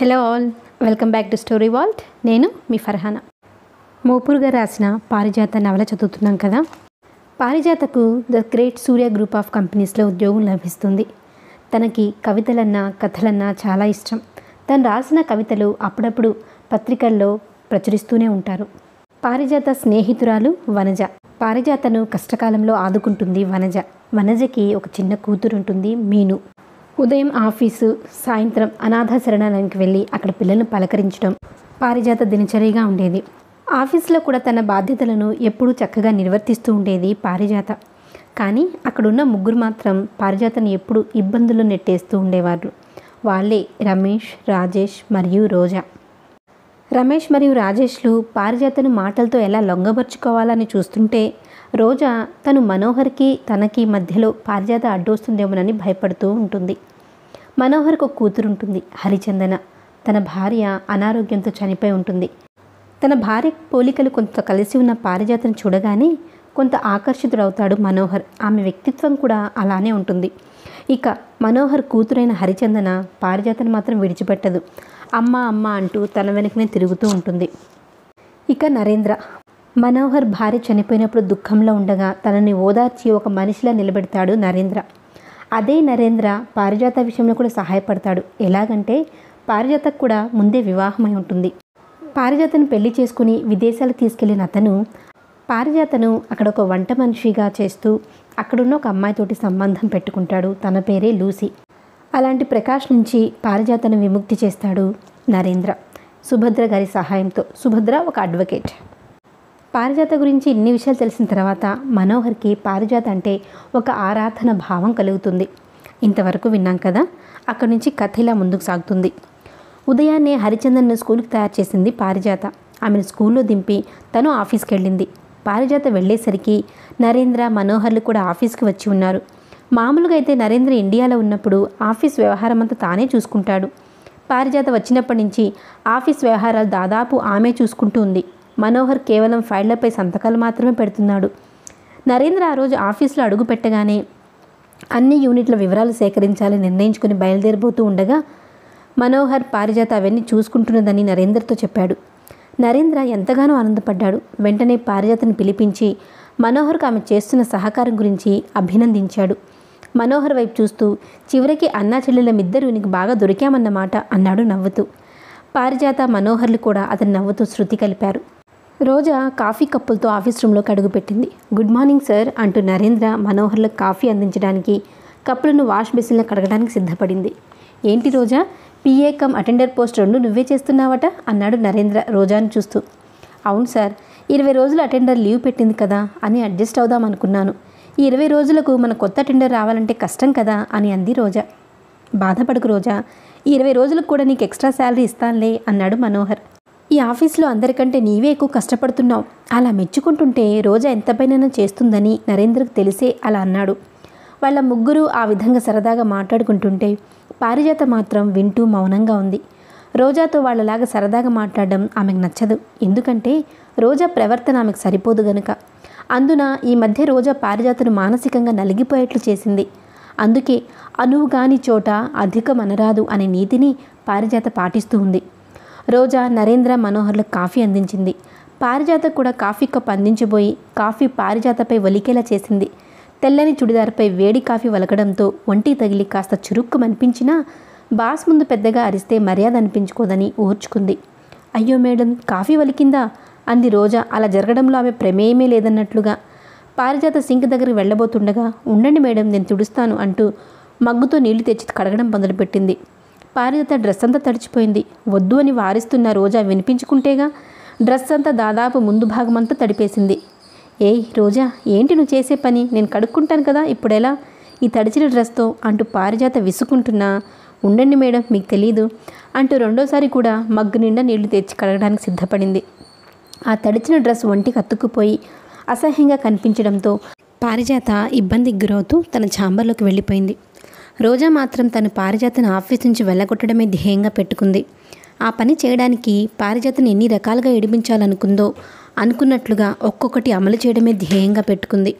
Hello all welcome back to story vault నేను మీ ఫర్హానా. మోపూర్గా రాసిన పారిజాత నవల చదువుతున్నాం కదా? పారిజాతకు the great Surya group of కంపెనీస్లో ఉద్యోగం లభిస్తుంది. తనకి కవితలన్నా కథలన్నా చాలా ఇష్టం. తను రాసిన కవితలు అప్పుడప్పుడు పత్రికల్లో ప్రచురిస్తూనే ఉంటారు. పారిజాత స్నేహితురాలు వనజ. పారిజాతను కష్టకాలంలో ఆదుకుంటుంది వనజ. వనజకి ఒక చిన్న కూతురు ఉంటుంది మీను. ఉదయం ఆఫీసు సాయంత్రం అనాథ శరణాలయానికి వెళ్ళి అక్కడ పిల్లలను పలకరించడం పారిజాత దినచర్యగా ఉండేది. ఆఫీస్లో కూడా తన బాధ్యతలను ఎప్పుడూ చక్కగా నిర్వర్తిస్తూ ఉండేది పారిజాత. కానీ అక్కడున్న ముగ్గురు మాత్రం పారిజాతను ఎప్పుడు ఇబ్బందులు నెట్టేస్తూ ఉండేవారు. వాళ్ళే రమేష్ రాజేష్ మరియు రోజా. రమేష్ మరియు రాజేష్లు పారిజాతను మాటలతో ఎలా లొంగబరుచుకోవాలని చూస్తుంటే రోజా తను మనోహర్కి తనకి మధ్యలో పారిజాత అడ్డొస్తుందేమోనని భయపడుతూ ఉంటుంది. మనోహర్కి ఒక కూతురు ఉంటుంది హరిచందన. తన భార్య అనారోగ్యంతో చనిపోయి ఉంటుంది. తన భార్య పోలికలు కొంత కలిసి ఉన్న పారిజాతను చూడగానే కొంత ఆకర్షితుడవుతాడు మనోహర్. ఆమె వ్యక్తిత్వం కూడా అలానే ఉంటుంది. ఇక మనోహర్ కూతురైన హరిచందన పారిజాతను మాత్రం విడిచిపెట్టదు. అమ్మ అమ్మ అంటూ తన వెనకనే తిరుగుతూ ఉంటుంది. ఇక నరేంద్ర. మనోహర్ భార్య చనిపోయినప్పుడు దుఃఖంలో ఉండగా తనని ఓదార్చి ఒక మనిషిలా నిలబెడతాడు నరేంద్ర. అదే నరేంద్ర పారిజాత విషయంలో కూడా సహాయపడతాడు. ఎలాగంటే పారిజాతకు కూడా ముందే వివాహమై ఉంటుంది. పారిజాతను పెళ్ళి చేసుకుని విదేశాలకు తీసుకెళ్ళిన అతను పారిజాతను అక్కడ ఒక వంట మనిషిగా చేస్తూ అక్కడున్న ఒక అమ్మాయితోటి సంబంధం పెట్టుకుంటాడు. తన పేరే లూసీ. అలాంటి ప్రకాష్ నుంచి పారిజాతను విముక్తి చేస్తాడు నరేంద్ర. సుభద్ర గారి సహాయంతో. సుభద్ర ఒక అడ్వకేట్. పారిజాత గురించి ఇన్ని విషయాలు తెలిసిన తర్వాత మనోహర్కి పారిజాత అంటే ఒక ఆరాధన భావం కలుగుతుంది. ఇంతవరకు విన్నాం కదా? అక్కడి నుంచి కథ ఇలా ముందుకు సాగుతుంది. ఉదయాన్నే హరిచందన్ను స్కూల్కి తయారు చేసింది పారిజాత. ఆమెను స్కూల్లో దింపి తను ఆఫీస్కి వెళ్ళింది పారిజాత వెళ్ళేసరికి నరేంద్ర మనోహర్లు కూడా ఆఫీస్కి వచ్చి ఉన్నారు. మామూలుగా అయితే నరేంద్ర ఇండియాలో ఉన్నప్పుడు ఆఫీస్ వ్యవహారం అంతా తానే చూసుకుంటాడు. పారిజాత వచ్చినప్పటి నుంచి ఆఫీస్ వ్యవహారాలు దాదాపు ఆమె చూసుకుంటూ ఉంది. మనోహర్ కేవలం ఫైళ్ళపై సంతకాలు మాత్రమే పెడుతున్నాడు. నరేంద్ర ఆ రోజు ఆఫీస్లో అడుగు పెట్టగానే అన్ని యూనిట్ల వివరాలు సేకరించాలని నిర్ణయించుకుని బయలుదేరిపోతూ ఉండగా మనోహర్ పారిజాత అవన్నీ చూసుకుంటున్నదని నరేంద్రతో చెప్పాడు. నరేంద్ర ఎంతగానో ఆనందపడ్డాడు. వెంటనే పారిజాతను పిలిపించి మనోహర్కు ఆమె చేస్తున్న సహకారం గురించి అభినందించాడు. మనోహర్ వైపు చూస్తూ చివరికి అన్నా చెల్లెలమిద్దరూ నీకు బాగా దొరికామన్నమాట అన్నాడు నవ్వుతూ. పారిజాత మనోహర్లు కూడా అతను నవ్వుతూ శృతి కలిపారు. రోజా కాఫీ కప్పులతో ఆఫీస్ రూమ్లోకి అడుగుపెట్టింది గుడ్ మార్నింగ్ సార్ అంటూ నరేంద్ర మనోహర్లకు కాఫీ అందించడానికి కప్పులను వాష్ బేసిన్లో కడగడానికి సిద్ధపడింది. ఏంటి Roja? PA cum attender post రెండు నువ్వే చేస్తున్నావట? అన్నాడు నరేంద్ర రోజాను చూస్తూ. అవును సార్ ఇరవై రోజులు అటెండర్ లీవ్ పెట్టింది కదా అని అడ్జస్ట్ అవుదాం అనుకున్నాను. ఈ ఇరవై రోజులకు మన కొత్త అటెండర్ రావాలంటే కష్టం కదా అని అంది రోజా. బాధపడకు రోజా ఈ ఇరవై రోజులకు కూడా నీకు ఎక్స్ట్రా శాలరీ ఇస్తానులే అన్నాడు మనోహర్. ఈ ఆఫీస్లో అందరికంటే నీవే ఎక్కువ కష్టపడుతున్నావు. అలా మెచ్చుకుంటుంటే రోజా ఎంత పైన చేస్తుందని నరేంద్రకు తెలిసే అలా అన్నాడు. వాళ్ళ ముగ్గురు ఆ విధంగా సరదాగా మాట్లాడుకుంటుంటే పారిజాత మాత్రం వింటూ మౌనంగా ఉంది. రోజాతో వాళ్ళలాగా సరదాగా మాట్లాడడం ఆమెకు నచ్చదు. ఎందుకంటే రోజా ప్రవర్తన ఆమెకు సరిపోదు గనుక. అందున ఈ మధ్య రోజా పారిజాతను మానసికంగా నలిగిపోయేట్లు చేసింది. అందుకే అనువు కాని చోట అధికం అనరాదు అనే నీతిని పారిజాత పాటిస్తూ ఉంది. రోజా నరేంద్ర మనోహర్లకు కాఫీ అందించింది. పారిజాత కూడా కాఫీ కప్ అందించబోయి కాఫీ పారిజాతపై వలికేలా చేసింది. తెల్లని చుడిదార్పై వేడి కాఫీ వలకడంతో ఒంటి తగిలి కాస్త చురుక్కుమనిపించినా బాస్ ముందు పెద్దగా అరిస్తే మర్యాద అనిపించుకోదని ఓర్చుకుంది అయ్యో మేడం కాఫీ వలికిందా? అంది రోజా. అలా జరగడంలో ఆమె ప్రమేయమే లేదన్నట్లుగా. పారిజాత సింక్ దగ్గరికి వెళ్ళబోతుండగా ఉండండి మేడం నేను తుడుస్తాను అంటూ మగ్గుతో నీళ్ళు తెచ్చి కడగడం మొదలుపెట్టింది. పారిజాత డ్రెస్ అంతా తడిచిపోయింది. వద్దు అని వారిస్తున్న రోజా వినిపించుకుంటేగా డ్రెస్ అంతా దాదాపు ముందు భాగమంతా తడిపేసింది. ఏయ్ రోజా ఏంటి నువ్వు చేసే పని? నేను కడుక్కుంటాను కదా ఇప్పుడెలా? ఈ తడిచిన డ్రెస్తో అంటూ పారిజాత విసుకుంటున్నా. ఉండండి మేడం మీకు తెలీదు. అంటూ రెండోసారి కూడా మగ్గు నిండా నీళ్ళు తెచ్చి కడగడానికి సిద్ధపడింది. ఆ తడిచిన డ్రెస్ ఒంటికి అతుక్కుపోయి అసహ్యంగా కనిపించడంతో పారిజాత ఇబ్బందికి గురవుతూ తన ఛాంబర్లోకి వెళ్ళిపోయింది. రోజా మాత్రం తను పారిజాతను ఆఫీస్ నుంచి వెళ్ళగొట్టడమే ధ్యేయంగా పెట్టుకుంది. ఆ పని చేయడానికి పారిజాతను ఎన్ని రకాలుగా ఏడిపించాలనుకుందో అనుకున్నట్లుగా ఒక్కొక్కటి అమలు చేయడమే ధ్యేయంగా పెట్టుకుంది.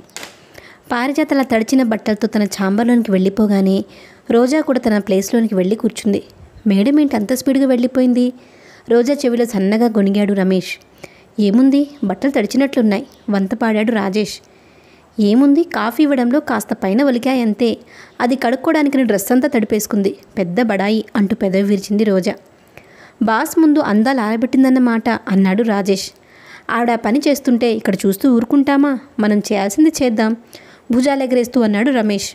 పారిజాతలా తడిచిన బట్టలతో తన ఛాంబర్లోనికి వెళ్ళిపోగానే రోజా కూడా తన ప్లేస్లోనికి వెళ్ళి కూర్చుంది. మేడం ఏంటి అంత స్పీడ్గా వెళ్ళిపోయింది? రోజా చెవిలో సన్నగా గొనిగాడు రమేష్. ఏముంది? బట్టలు తడిచినట్లున్నాయి. వంత పాడాడు రాజేష్. ఏముంది? కాఫీ ఇవ్వడంలో కాస్త పైన ఒలికాయంతే అది కడుక్కోవడానికి డ్రెస్ అంతా తడిపేసుకుంది. పెద్ద బడాయి అంటూ పెదవి విరిచింది రోజా. బాస్ ముందు అందాలు ఆరబెట్టిందన్నమాట అన్నాడు రాజేష్. ఆవిడ పని చేస్తుంటే ఇక్కడ చూస్తూ ఊరుకుంటామా? మనం చేయాల్సింది చేద్దాం. భుజాలు ఎగరేస్తూ అన్నాడు రమేష్.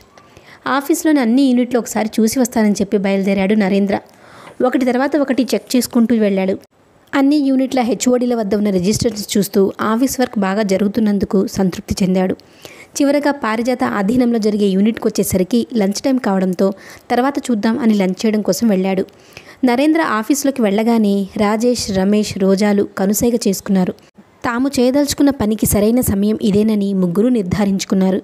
ఆఫీస్లోని అన్ని యూనిట్లు ఒకసారి చూసి వస్తానని చెప్పి బయలుదేరాడు నరేంద్ర. ఒకటి తర్వాత ఒకటి చెక్ చేసుకుంటూ వెళ్ళాడు. అన్ని యూనిట్ల హెచ్ఓడీల వద్ద ఉన్న రిజిస్టర్స్ చూస్తూ ఆఫీస్ వర్క్ బాగా జరుగుతున్నందుకు సంతృప్తి చెందాడు. చివరగా పారిజాత ఆధీనంలో జరిగే యూనిట్కి వచ్చేసరికి లంచ్ టైం కావడంతో తర్వాత చూద్దాం అని లంచ్ చేయడం కోసం వెళ్ళాడు. నరేంద్ర ఆఫీసులోకి వెళ్ళగానే రాజేష్ రమేష్ రోజాలు కనుసైగ చేసుకున్నారు. తాము చేయదలుచుకున్న పనికి సరైన సమయం ఇదేనని ముగ్గురు నిర్ధారించుకున్నారు.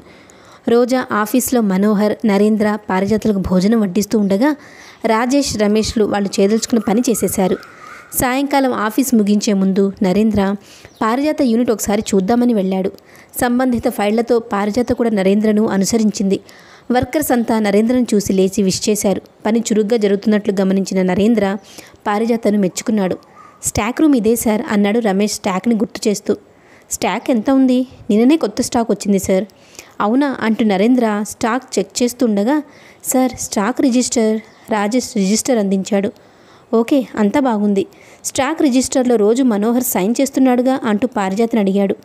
రోజా ఆఫీస్లో మనోహర్ నరేంద్ర పారిజాతులకు భోజనం వడ్డిస్తూ ఉండగా రాజేష్ రమేష్లు వాళ్ళు చేయదలుచుకున్న పని చేసేశారు. సాయంకాలం ఆఫీస్ ముగించే ముందు నరేంద్ర పారిజాత యూనిట్ ఒకసారి చూద్దామని వెళ్ళాడు. సంబంధిత ఫైళ్ళతో పారిజాత కూడా నరేంద్రను అనుసరించింది. వర్కర్స్ అంతా నరేంద్రను చూసి లేచి విష్ చేశారు. పని చురుగ్గా జరుగుతున్నట్లు గమనించిన నరేంద్ర పారిజాతను మెచ్చుకున్నాడు. స్టాక్ రూమ్ ఇదే సార్ అన్నాడు రమేష్ స్టాక్ని గుర్తు చేస్తూ. స్టాక్ ఎంత ఉంది? నిన్ననే కొత్త స్టాక్ వచ్చింది సార్. అవునా అంటూ నరేంద్ర స్టాక్ చెక్ చేస్తుండగా sir stock register Rajesh register అందించాడు. ఓకే అంతా బాగుంది. స్టాక్ రిజిస్టర్లో రోజు మనోహర్ సైన్ చేస్తున్నాడుగా అంటూ పారిజాతని అడిగాడు.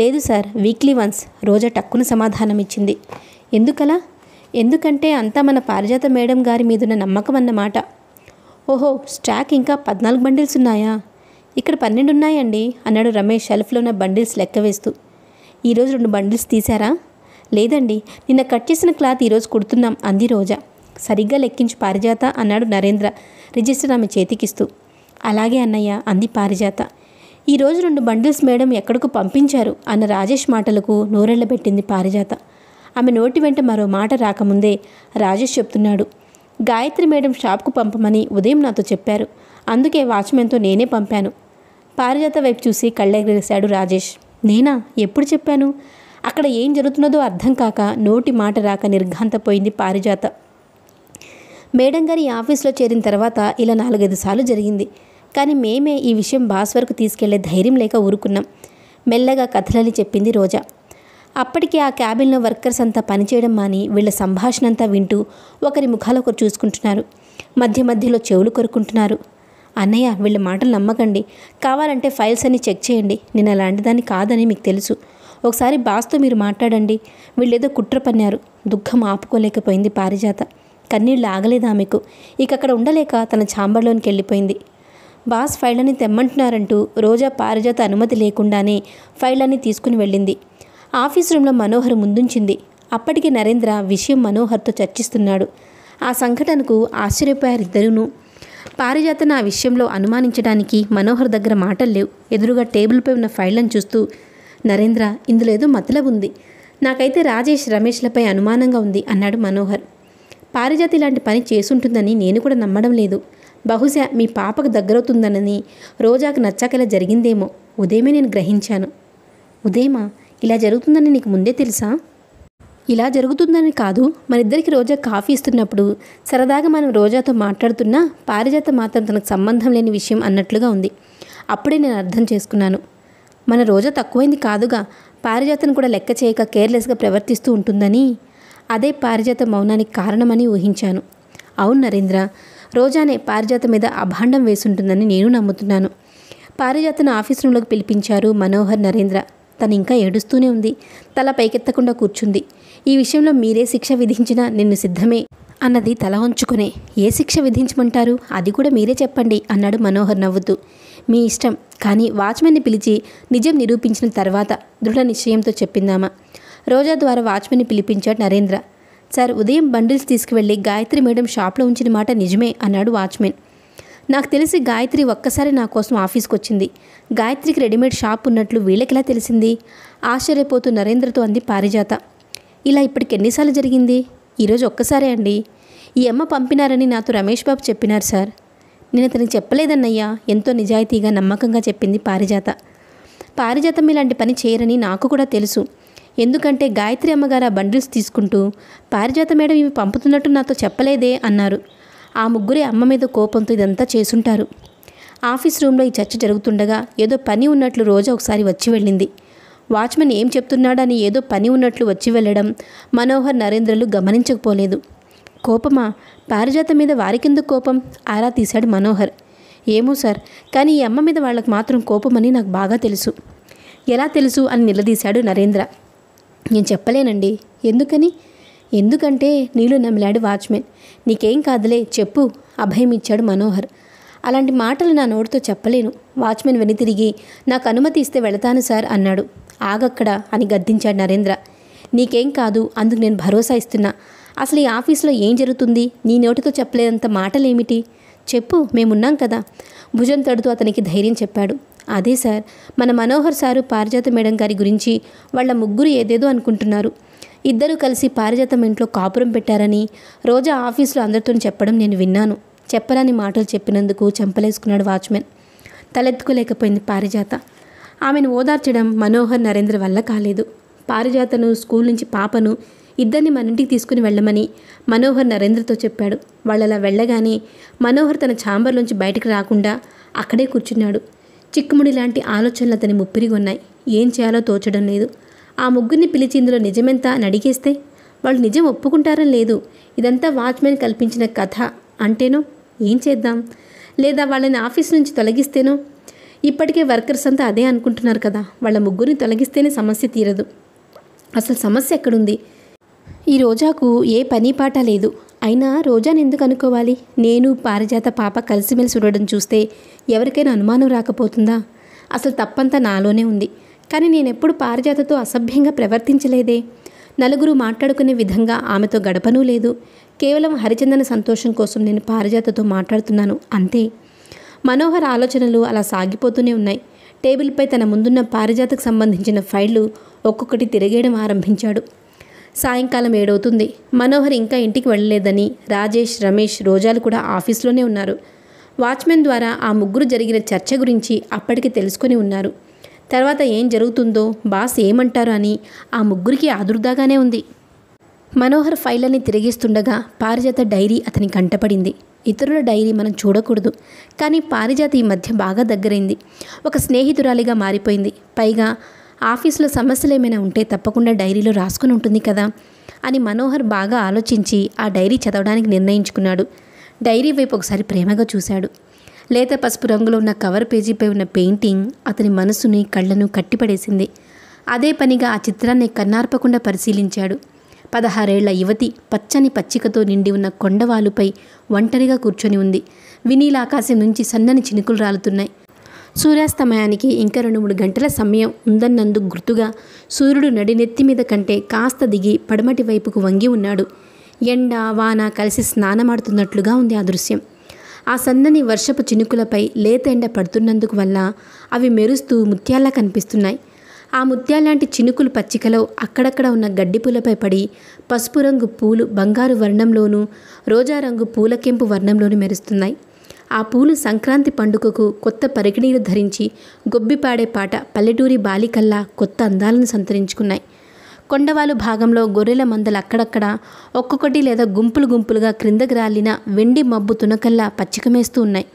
లేదు సార్ వీక్లీ వన్స్ రోజా టక్కున సమాధానం ఇచ్చింది ఎందుకలా? ఎందుకంటే అంతా మన పారిజాత మేడం గారి మీదున్న నమ్మకం అన్నమాట ఓహో స్టాక్ ఇంకా పద్నాలుగు బండిల్స్ ఉన్నాయా? ఇక్కడ పన్నెండు ఉన్నాయండి అన్నాడు రమేష్ షెల్ఫ్లో ఉన్న బండిల్స్ లెక్క వేస్తూ. ఈరోజు రెండు బండిల్స్ తీశారా? లేదండి నిన్న కట్ చేసిన క్లాత్ ఈరోజు కుడుతున్నాం అంది రోజా. సరిగ్గా లెక్కించు పారిజాత అన్నాడు నరేంద్ర. రిజిస్టర్ ఆమె చేతికిస్తూ. అలాగే అన్నయ్య అంది పారిజాత. ఈరోజు రెండు బండిల్స్ మేడం ఎక్కడకు పంపించారు? అన్న రాజేష్ మాటలకు నోరెళ్ళబెట్టింది పారిజాత. ఆమె నోటి వెంట మరో మాట రాకముందే రాజేష్ చెప్తున్నాడు. గాయత్రి మేడం షాప్కు పంపమని ఉదయం నాతో చెప్పారు. అందుకే వాచ్మెన్తో నేనే పంపాను. పారిజాత వైపు చూసి కళ్ళెగరేశాడు రాజేష్. నేనా? ఎప్పుడు చెప్పాను? అక్కడ ఏం జరుగుతున్నదో అర్థం కాక నోటి మాట రాక నిర్ఘాంతపోయింది పారిజాత. మేడం గారి ఆఫీస్లో చేరిన తర్వాత ఇలా నాలుగైదు సార్లు జరిగింది. కానీ మేమే ఈ విషయం బాస్ వరకు తీసుకెళ్ళే ధైర్యం లేక ఊరుకున్నాం. మెల్లగా కథలని చెప్పింది రోజా. అప్పటికి ఆ క్యాబిన్లో వర్కర్స్ అంతా పనిచేయడం మాని వీళ్ళ సంభాషణ అంతా వింటూ ఒకరి ముఖాలు ఒకరు చూసుకుంటున్నారు. మధ్య మధ్యలో చెవులు కొరుకుంటున్నారు అన్నయ్య వీళ్ళ మాటలు నమ్మకండి. కావాలంటే ఫైల్స్ అన్ని చెక్ చేయండి. నేను అలాంటిదాన్ని కాదని మీకు తెలుసు. ఒకసారి బాస్తో మీరు మాట్లాడండి. వీళ్ళేదో కుట్ర పన్నారు. దుఃఖం ఆపుకోలేకపోయింది పారిజాత. కన్నీళ్ళు ఆగలేదు ఆమెకు? ఇక అక్కడ ఉండలేక తన ఛాంబర్లోనికి వెళ్ళిపోయింది. బాస్ ఫైళ్ళని తెమ్మంటున్నారంటూ రోజా పారిజాత అనుమతి లేకుండానే ఫైళ్ళని తీసుకుని వెళ్ళింది. ఆఫీస్ రూమ్లో మనోహర్ ముందుంచింది. అప్పటికి నరేంద్ర విషయం మనోహర్తో చర్చిస్తున్నాడు. ఆ సంఘటనకు ఆశ్చర్యపోయారు ఇద్దరును పారిజాతను ఆ విషయంలో అనుమానించడానికి మనోహర్ దగ్గర మాటలు లేవు ఎదురుగా టేబుల్పై ఉన్న ఫైళ్ళను చూస్తూ నరేంద్ర ఇందులో ఏదో మతలబు ఉంది. నాకైతే రాజేష్ రమేష్లపై అనుమానంగా ఉంది అన్నాడు మనోహర్. పారిజాతి ఇలాంటి పని చేసుంటుందని నేను కూడా నమ్మడం లేదు. బహుశా మీ పాపకు దగ్గరవుతుందనని రోజాకు నచ్చాక ఇలా జరిగిందేమో. ఉదయమే నేను గ్రహించాను. ఉదయమా? ఇలా జరుగుతుందని నీకు ముందే తెలుసా? ఇలా జరుగుతుందని కాదు మనిద్దరికి రోజా కాఫీ ఇస్తున్నప్పుడు సరదాగా మనం రోజాతో మాట్లాడుతున్నా పారిజాత మాత్రం తనకు సంబంధం లేని విషయం అన్నట్లుగా ఉంది. అప్పుడే నేను అర్థం చేసుకున్నాను. మన రోజా తక్కువైంది కాదుగా పారిజాతను కూడా లెక్క చేయక కేర్లెస్గా ప్రవర్తిస్తూ ఉంటుందని అదే పారిజాత మౌనానికి కారణమని ఊహించాను. అవును నరేంద్ర రోజానే పారిజాత మీద అభాండం వేసుంటుందని నేను నమ్ముతున్నాను. పారిజాతను ఆఫీస్ రూమ్లోకి పిలిపించారు మనోహర్ నరేంద్ర. తను ఇంకా ఏడుస్తూనే ఉంది. తల పైకెత్తకుండా కూర్చుంది. ఈ విషయంలో మీరే శిక్ష విధించినా నిన్ను సిద్ధమే అన్నది తల వంచుకునే. ఏ శిక్ష విధించమంటారు? అది కూడా మీరే చెప్పండి అన్నాడు మనోహర్ నవ్వుతూ. మీ ఇష్టం. కానీ వాచ్మెన్ని పిలిచి నిజం నిరూపించిన తర్వాత దృఢ నిశ్చయంతో చెప్పిందామా? రోజా ద్వారా వాచ్మెన్ని పిలిపించాడు నరేంద్ర. సార్ ఉదయం బండిల్స్ తీసుకువెళ్ళి గాయత్రి మేడం షాప్లో ఉంచిన మాట నిజమే అన్నాడు వాచ్మెన్. నాకు తెలిసి గాయత్రి ఒక్కసారి నా కోసం ఆఫీస్కి వచ్చింది గాయత్రికి రెడీమేడ్ షాప్ ఉన్నట్లు వీళ్ళకిలా తెలిసింది? ఆశ్చర్యపోతూ నరేంద్రతో అంది పారిజాత. ఇలా ఇప్పటికి ఎన్నిసార్లు జరిగింది? ఈరోజు ఒక్కసారే అండి. ఈ అమ్మ పంపినారని నాతో రమేష్ బాబు చెప్పినారు సార్. నేను అతనికి చెప్పలేదన్నయ్యా ఎంతో నిజాయితీగా నమ్మకంగా చెప్పింది పారిజాత. పారిజాతం ఇలాంటి పని చేయరని నాకు కూడా తెలుసు. ఎందుకంటే గాయత్రి అమ్మగారు ఆ బండిల్స్ తీసుకుంటూ పారిజాత మేడం ఇవి పంపుతున్నట్టు నాతో చెప్పలేదే అన్నారు. ఆ ముగ్గురే అమ్మ మీద కోపంతో ఇదంతా చేసుంటారు. ఆఫీస్ రూమ్లో ఈ చర్చ జరుగుతుండగా ఏదో పని ఉన్నట్లు రోజా ఒకసారి వచ్చి వెళ్ళింది. వాచ్మెన్ ఏం చెప్తున్నాడని ఏదో పని ఉన్నట్లు వచ్చి వెళ్ళడం మనోహర్ నరేంద్రలు గమనించకపోలేదు. కోపమా? పారిజాత మీద వారికెందుకు కోపం? ఆరా తీశాడు మనోహర్. ఏమో సార్ కానీ ఈ అమ్మ మీద వాళ్ళకి మాత్రం కోపమని నాకు బాగా తెలుసు. ఎలా తెలుసు? అని నిలదీశాడు నరేంద్ర. నేను చెప్పలేనండి. ఎందుకని? ఎందుకంటే నీళ్ళు నమిలాడు వాచ్మెన్. నీకేం కాదులే చెప్పు. అభయం ఇచ్చాడు మనోహర్. అలాంటి మాటలు నా నోటితో చెప్పలేను. వాచ్మెన్ వెనుతిరిగి నాకు అనుమతి ఇస్తే వెళతాను సార్ అన్నాడు. ఆగక్కడ అని గద్దించాడు నరేంద్ర. నీకేం కాదు అందుకు నేను భరోసా ఇస్తున్నా. అసలు ఈ ఆఫీస్లో ఏం జరుగుతుంది? నీ నోటితో చెప్పలేనంత మాటలేమిటి? చెప్పు మేమున్నాం కదా. భుజం తడుతూ అతనికి ధైర్యం చెప్పాడు. అదే సార్ మన మనోహర్ సారు పారిజాత మేడం గారి గురించి వాళ్ళ ముగ్గురు ఏదేదో అనుకుంటున్నారు. ఇద్దరూ కలిసి పారిజాతం ఇంట్లో కాపురం పెట్టారని రోజా ఆఫీస్లో అందరితో చెప్పడం నేను విన్నాను. చెప్పరాని మాటలు చెప్పినందుకు చెంపలేసుకున్నాడు వాచ్మెన్. తలెత్తుకోలేకపోయింది పారిజాత. ఆమెను ఓదార్చడం మనోహర్ నరేంద్ర వల్ల కాలేదు. పారిజాతను స్కూల్ నుంచి పాపను ఇద్దరిని మన ఇంటికి తీసుకుని వెళ్ళమని మనోహర్ నరేంద్రతో చెప్పాడు. వాళ్ళలా వెళ్ళగానే మనోహర్ తన ఛాంబర్లోంచి బయటకు రాకుండా అక్కడే కూర్చున్నాడు. చిక్కుముడి లాంటి ఆలోచనలు అతని ముప్పిరిగొన్నాయి. ఏం చేయాలో తోచడం లేదు. ఆ ముగ్గురిని పిలిచి ఇందులో నిజమెంత అని అడిగేస్తే వాళ్ళు నిజం ఒప్పుకుంటారని లేదు? ఇదంతా వాచ్మెన్ కల్పించిన కథ అంటేనో? ఏం చేద్దాం? లేదా వాళ్ళని ఆఫీస్ నుంచి తొలగిస్తేనో? ఇప్పటికే వర్కర్స్ అంతా అదే అనుకుంటున్నారు కదా. వాళ్ళ ముగ్గురిని తొలగిస్తేనే సమస్య తీరదు. అసలు సమస్య ఎక్కడుంది? ఈ రోజాకు ఏ పని పాట లేదు. అయినా రోజాని ఎందుకు అనుకోవాలి? నేను పారిజాత పాప కలిసిమెలిసి ఉండడం చూస్తే ఎవరికైనా అనుమానం రాకపోతుందా? అసలు తప్పంతా నాలోనే ఉంది. కానీ నేనెప్పుడు పారిజాతతో అసభ్యంగా ప్రవర్తించలేదే. నలుగురు మాట్లాడుకునే విధంగా ఆమెతో గడపనూ లేదు. కేవలం హరిచందన సంతోషం కోసం నేను పారిజాతతో మాట్లాడుతున్నాను. అంతే. మనోహర్ ఆలోచనలు అలా సాగిపోతూనే ఉన్నాయి. టేబుల్పై తన ముందున్న పారిజాతకు సంబంధించిన ఫైళ్ళు ఒక్కొక్కటి తిరిగేయడం ఆరంభించాడు. సాయంకాలం ఏడవుతుంది. మనోహర్ ఇంకా ఇంటికి వెళ్ళలేదని రాజేష్ రమేష్ రోజాలు కూడా ఆఫీస్లోనే ఉన్నారు. వాచ్మెన్ ద్వారా ఆ ముగ్గురు జరిగిన చర్చ గురించి అప్పటికి తెలుసుకొని ఉన్నారు. తర్వాత ఏం జరుగుతుందో బాస్ ఏమంటారు అని ఆ ముగ్గురికి ఆదుర్దాగానే ఉంది. మనోహర్ ఫైళ్ళని తిరిగిస్తుండగా పారిజాత డైరీ అతని కంటపడింది. ఇతరుల డైరీ మనం చూడకూడదు కానీ పారిజాత ఈ మధ్య బాగా దగ్గరైంది. ఒక స్నేహితురాలిగా మారిపోయింది. పైగా ఆఫీసులో సమస్యలు ఏమైనా ఉంటే తప్పకుండా డైరీలో రాసుకుని ఉంటుంది కదా అని మనోహర్ బాగా ఆలోచించి ఆ డైరీ చదవడానికి నిర్ణయించుకున్నాడు. డైరీ వైపు ఒకసారి ప్రేమగా చూశాడు. లేత పసుపు రంగులో ఉన్న కవర్ పేజీపై ఉన్న పెయింటింగ్ అతని మనసుని కళ్ళను కట్టిపడేసింది. అదే పనిగా ఆ చిత్రాన్ని కన్నార్పకుండా పరిశీలించాడు. పదహారేళ్ళ యువతి పచ్చని పచ్చికతో నిండి ఉన్న కొండవాలుపై ఒంటరిగా కూర్చొని ఉంది. వినీలాకాశం నుంచి సన్నని చినుకులు రాలుతున్నాయి. సూర్యాస్తమయానికి ఇంకా రెండు మూడు గంటల సమయం ఉందన్నందుకు గుర్తుగా సూర్యుడు నడినెత్తి మీద కంటే కాస్త దిగి పడమటి వైపుకు వంగి ఉన్నాడు. ఎండ వాన కలిసి స్నానమాడుతున్నట్లుగా ఉంది ఆ దృశ్యం. ఆ సన్నని వర్షపు చినుకులపై లేత ఎండ పడుతున్నందుకు వల్ల అవి మెరుస్తూ ముత్యాల్లా కనిపిస్తున్నాయి. ఆ ముత్యాలాంటి చినుకులు పచ్చికలో అక్కడక్కడ ఉన్న గడ్డిపూలపై పడి పసుపు రంగు పూలు బంగారు వర్ణంలోనూ రోజా రంగు పూలకెంపు వర్ణంలోనూ మెరుస్తున్నాయి. ఆ పూలు సంక్రాంతి పండుగకు కొత్త పరికిణీలు ధరించి గొబ్బిపాడే పాట పల్లెటూరి బాలికల్లా కొత్త అందాలను సంతరించుకున్నాయి. కొండవాలు భాగంలో గొర్రెల మందలు అక్కడక్కడ ఒక్కొక్కటి లేదా గుంపులు గుంపులుగా క్రిందకు రాలిన వెండి మబ్బు తునకల్లా పచ్చికమేస్తూ ఉన్నాయి.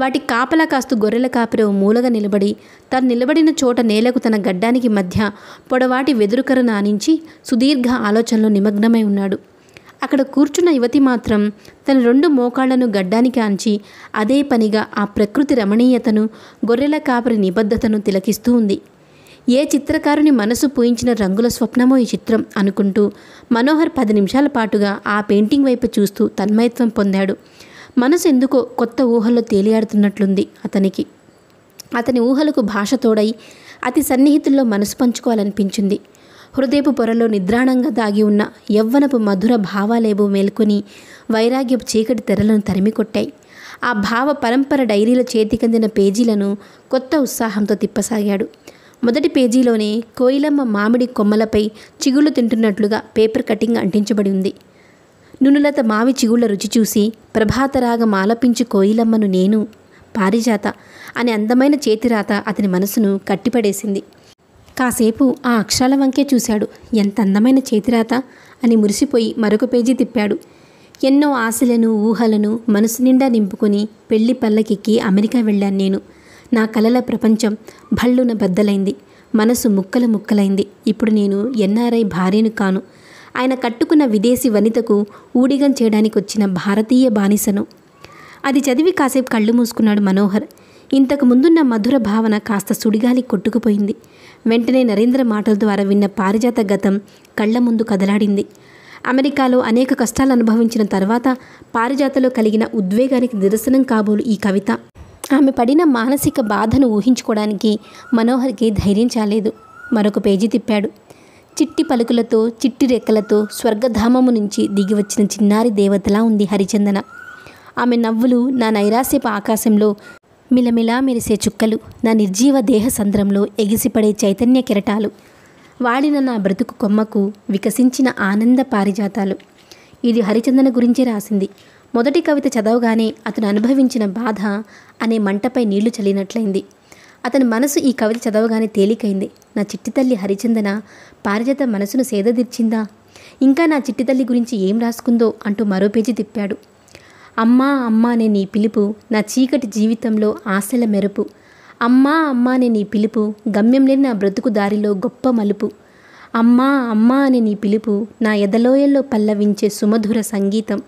వాటి కాపలా కాస్తూ గొర్రెల కాపరి ఓ మూలగా నిలబడి తను నిలబడిన చోట నేలకు తన గడ్డానికి మధ్య పొడవాటి వెదురుకర నానించి సుదీర్ఘ ఆలోచనలో నిమగ్నమై ఉన్నాడు. అక్కడ కూర్చున్న యువతి మాత్రం తన రెండు మోకాళ్ళను గడ్డానికి ఆంచి అదే పనిగా ఆ ప్రకృతి రమణీయతను గొర్రెల కాపరి నిబద్ధతను తిలకిస్తూ ఉంది. ఏ చిత్రకారుని మనసు పూయించిన రంగుల స్వప్నమో ఈ చిత్రం అనుకుంటూ మనోహర్ పది నిమిషాల పాటుగా ఆ పెయింటింగ్ వైపు చూస్తూ తన్మయత్వం పొందాడు. మనసు ఎందుకో కొత్త ఊహల్లో తేలియాడుతున్నట్లుంది అతనికి. అతని ఊహలకు భాష తోడై అతి సన్నిహితుల్లో మనసు పంచుకోవాలనిపించింది. హృదయపు పొరలో నిద్రాణంగా దాగి ఉన్న యవ్వనపు మధుర భావాలేవో మేల్కొని వైరాగ్యపు చీకటి తెరలను తరిమికొట్టాయి. ఆ భావ పరంపర డైరీల చేతికందిన పేజీలను కొత్త ఉత్సాహంతో తిప్పసాగాడు. మొదటి పేజీలోనే కోయిలమ్మ మామిడి కొమ్మలపై చిగుళ్ళు తింటున్నట్లుగా పేపర్ కటింగ్ అంటించబడి ఉంది. నునులత మావి చిగుళ్ళ రుచి చూసి ప్రభాతరాగం ఆలపించి కోయిలమ్మను నేను పారిజాత అనే అందమైన చేతిరాత అతని మనసును కట్టిపడేసింది. కాసేపు ఆ అక్షరాల వంకే చూశాడు. ఎంత అందమైన చేతిరాత! అని మురిసిపోయి మరొక పేజీ తిప్పాడు. ఎన్నో ఆశలను ఊహలను మనసు నిండా నింపుకొని పెళ్ళి పల్లకికి అమెరికా వెళ్ళాను నేను. నా కలల ప్రపంచం భళ్ళున బద్దలైంది. మనసు ముక్కలు ముక్కలైంది. ఇప్పుడు నేను ఎన్ఆర్ఐ భార్యను కాను. ఆయన కట్టుకున్న విదేశీ వనితకు ఊడిగం చేయడానికి వచ్చిన భారతీయ బానిసను. అది చదివి కాసేపు కళ్ళు మూసుకున్నాడు మనోహర్. ఇంతకు ముందున్న మధుర భావన కాస్త సుడిగాలి కొట్టుకుపోయింది. వెంటనే నరేంద్ర మాటల ద్వారా విన్న పారిజాత గతం కళ్ళ ముందు కదలాడింది. అమెరికాలో అనేక కష్టాలు అనుభవించిన తర్వాత పారిజాతలో కలిగిన ఉద్వేగానికి నిరసనం కాబోలు ఈ కవిత. ఆమె పడిన మానసిక బాధను ఊహించుకోవడానికి మనోహర్కి ధైర్యం చాలేదు. మరొక పేజీ తిప్పాడు. చిట్టి పలుకులతో చిట్టి రెక్కలతో స్వర్గధామము నుంచి దిగి వచ్చిన చిన్నారి దేవతలా ఉంది హరిచందన. ఆమె నవ్వులు నా నైరాస్యపు ఆకాశంలో మిలమిలా మెరిసే చుక్కలు నా నిర్జీవ దేహ సంద్రంలో ఎగిసిపడే చైతన్య కెరటాలు. వాడిన నా బ్రతుకు కొమ్మకు వికసించిన ఆనంద పారిజాతాలు. ఇది హరిచందన గురించి రాసింది. మొదటి కవిత చదవగానే అతను అనుభవించిన బాధ అనే మంటపై నీళ్ళు చల్లినట్లయింది. అతని మనసు ఈ కవిత చదవగానే తేలికైంది. నా చిట్టి తల్లి హరిచందన పారిజాత మనసును సేదదీర్చిందా? ఇంకా నా చిట్టి తల్లి గురించి ఏం రాసుకుందో అంటూ మరో పేజీ తిప్పాడు. అమ్మా అమ్మా అనే నీ పిలుపు నా చీకటి జీవితంలో ఆశల మెరుపు. అమ్మా అమ్మా అనే నీ పిలుపు గమ్యం లేని నా బ్రతుకు దారిలో గొప్ప మలుపు. అమ్మా అమ్మా అనే నీ పిలుపు నా ఎదలోయల్లో పల్లవించే సుమధుర సంగీతం.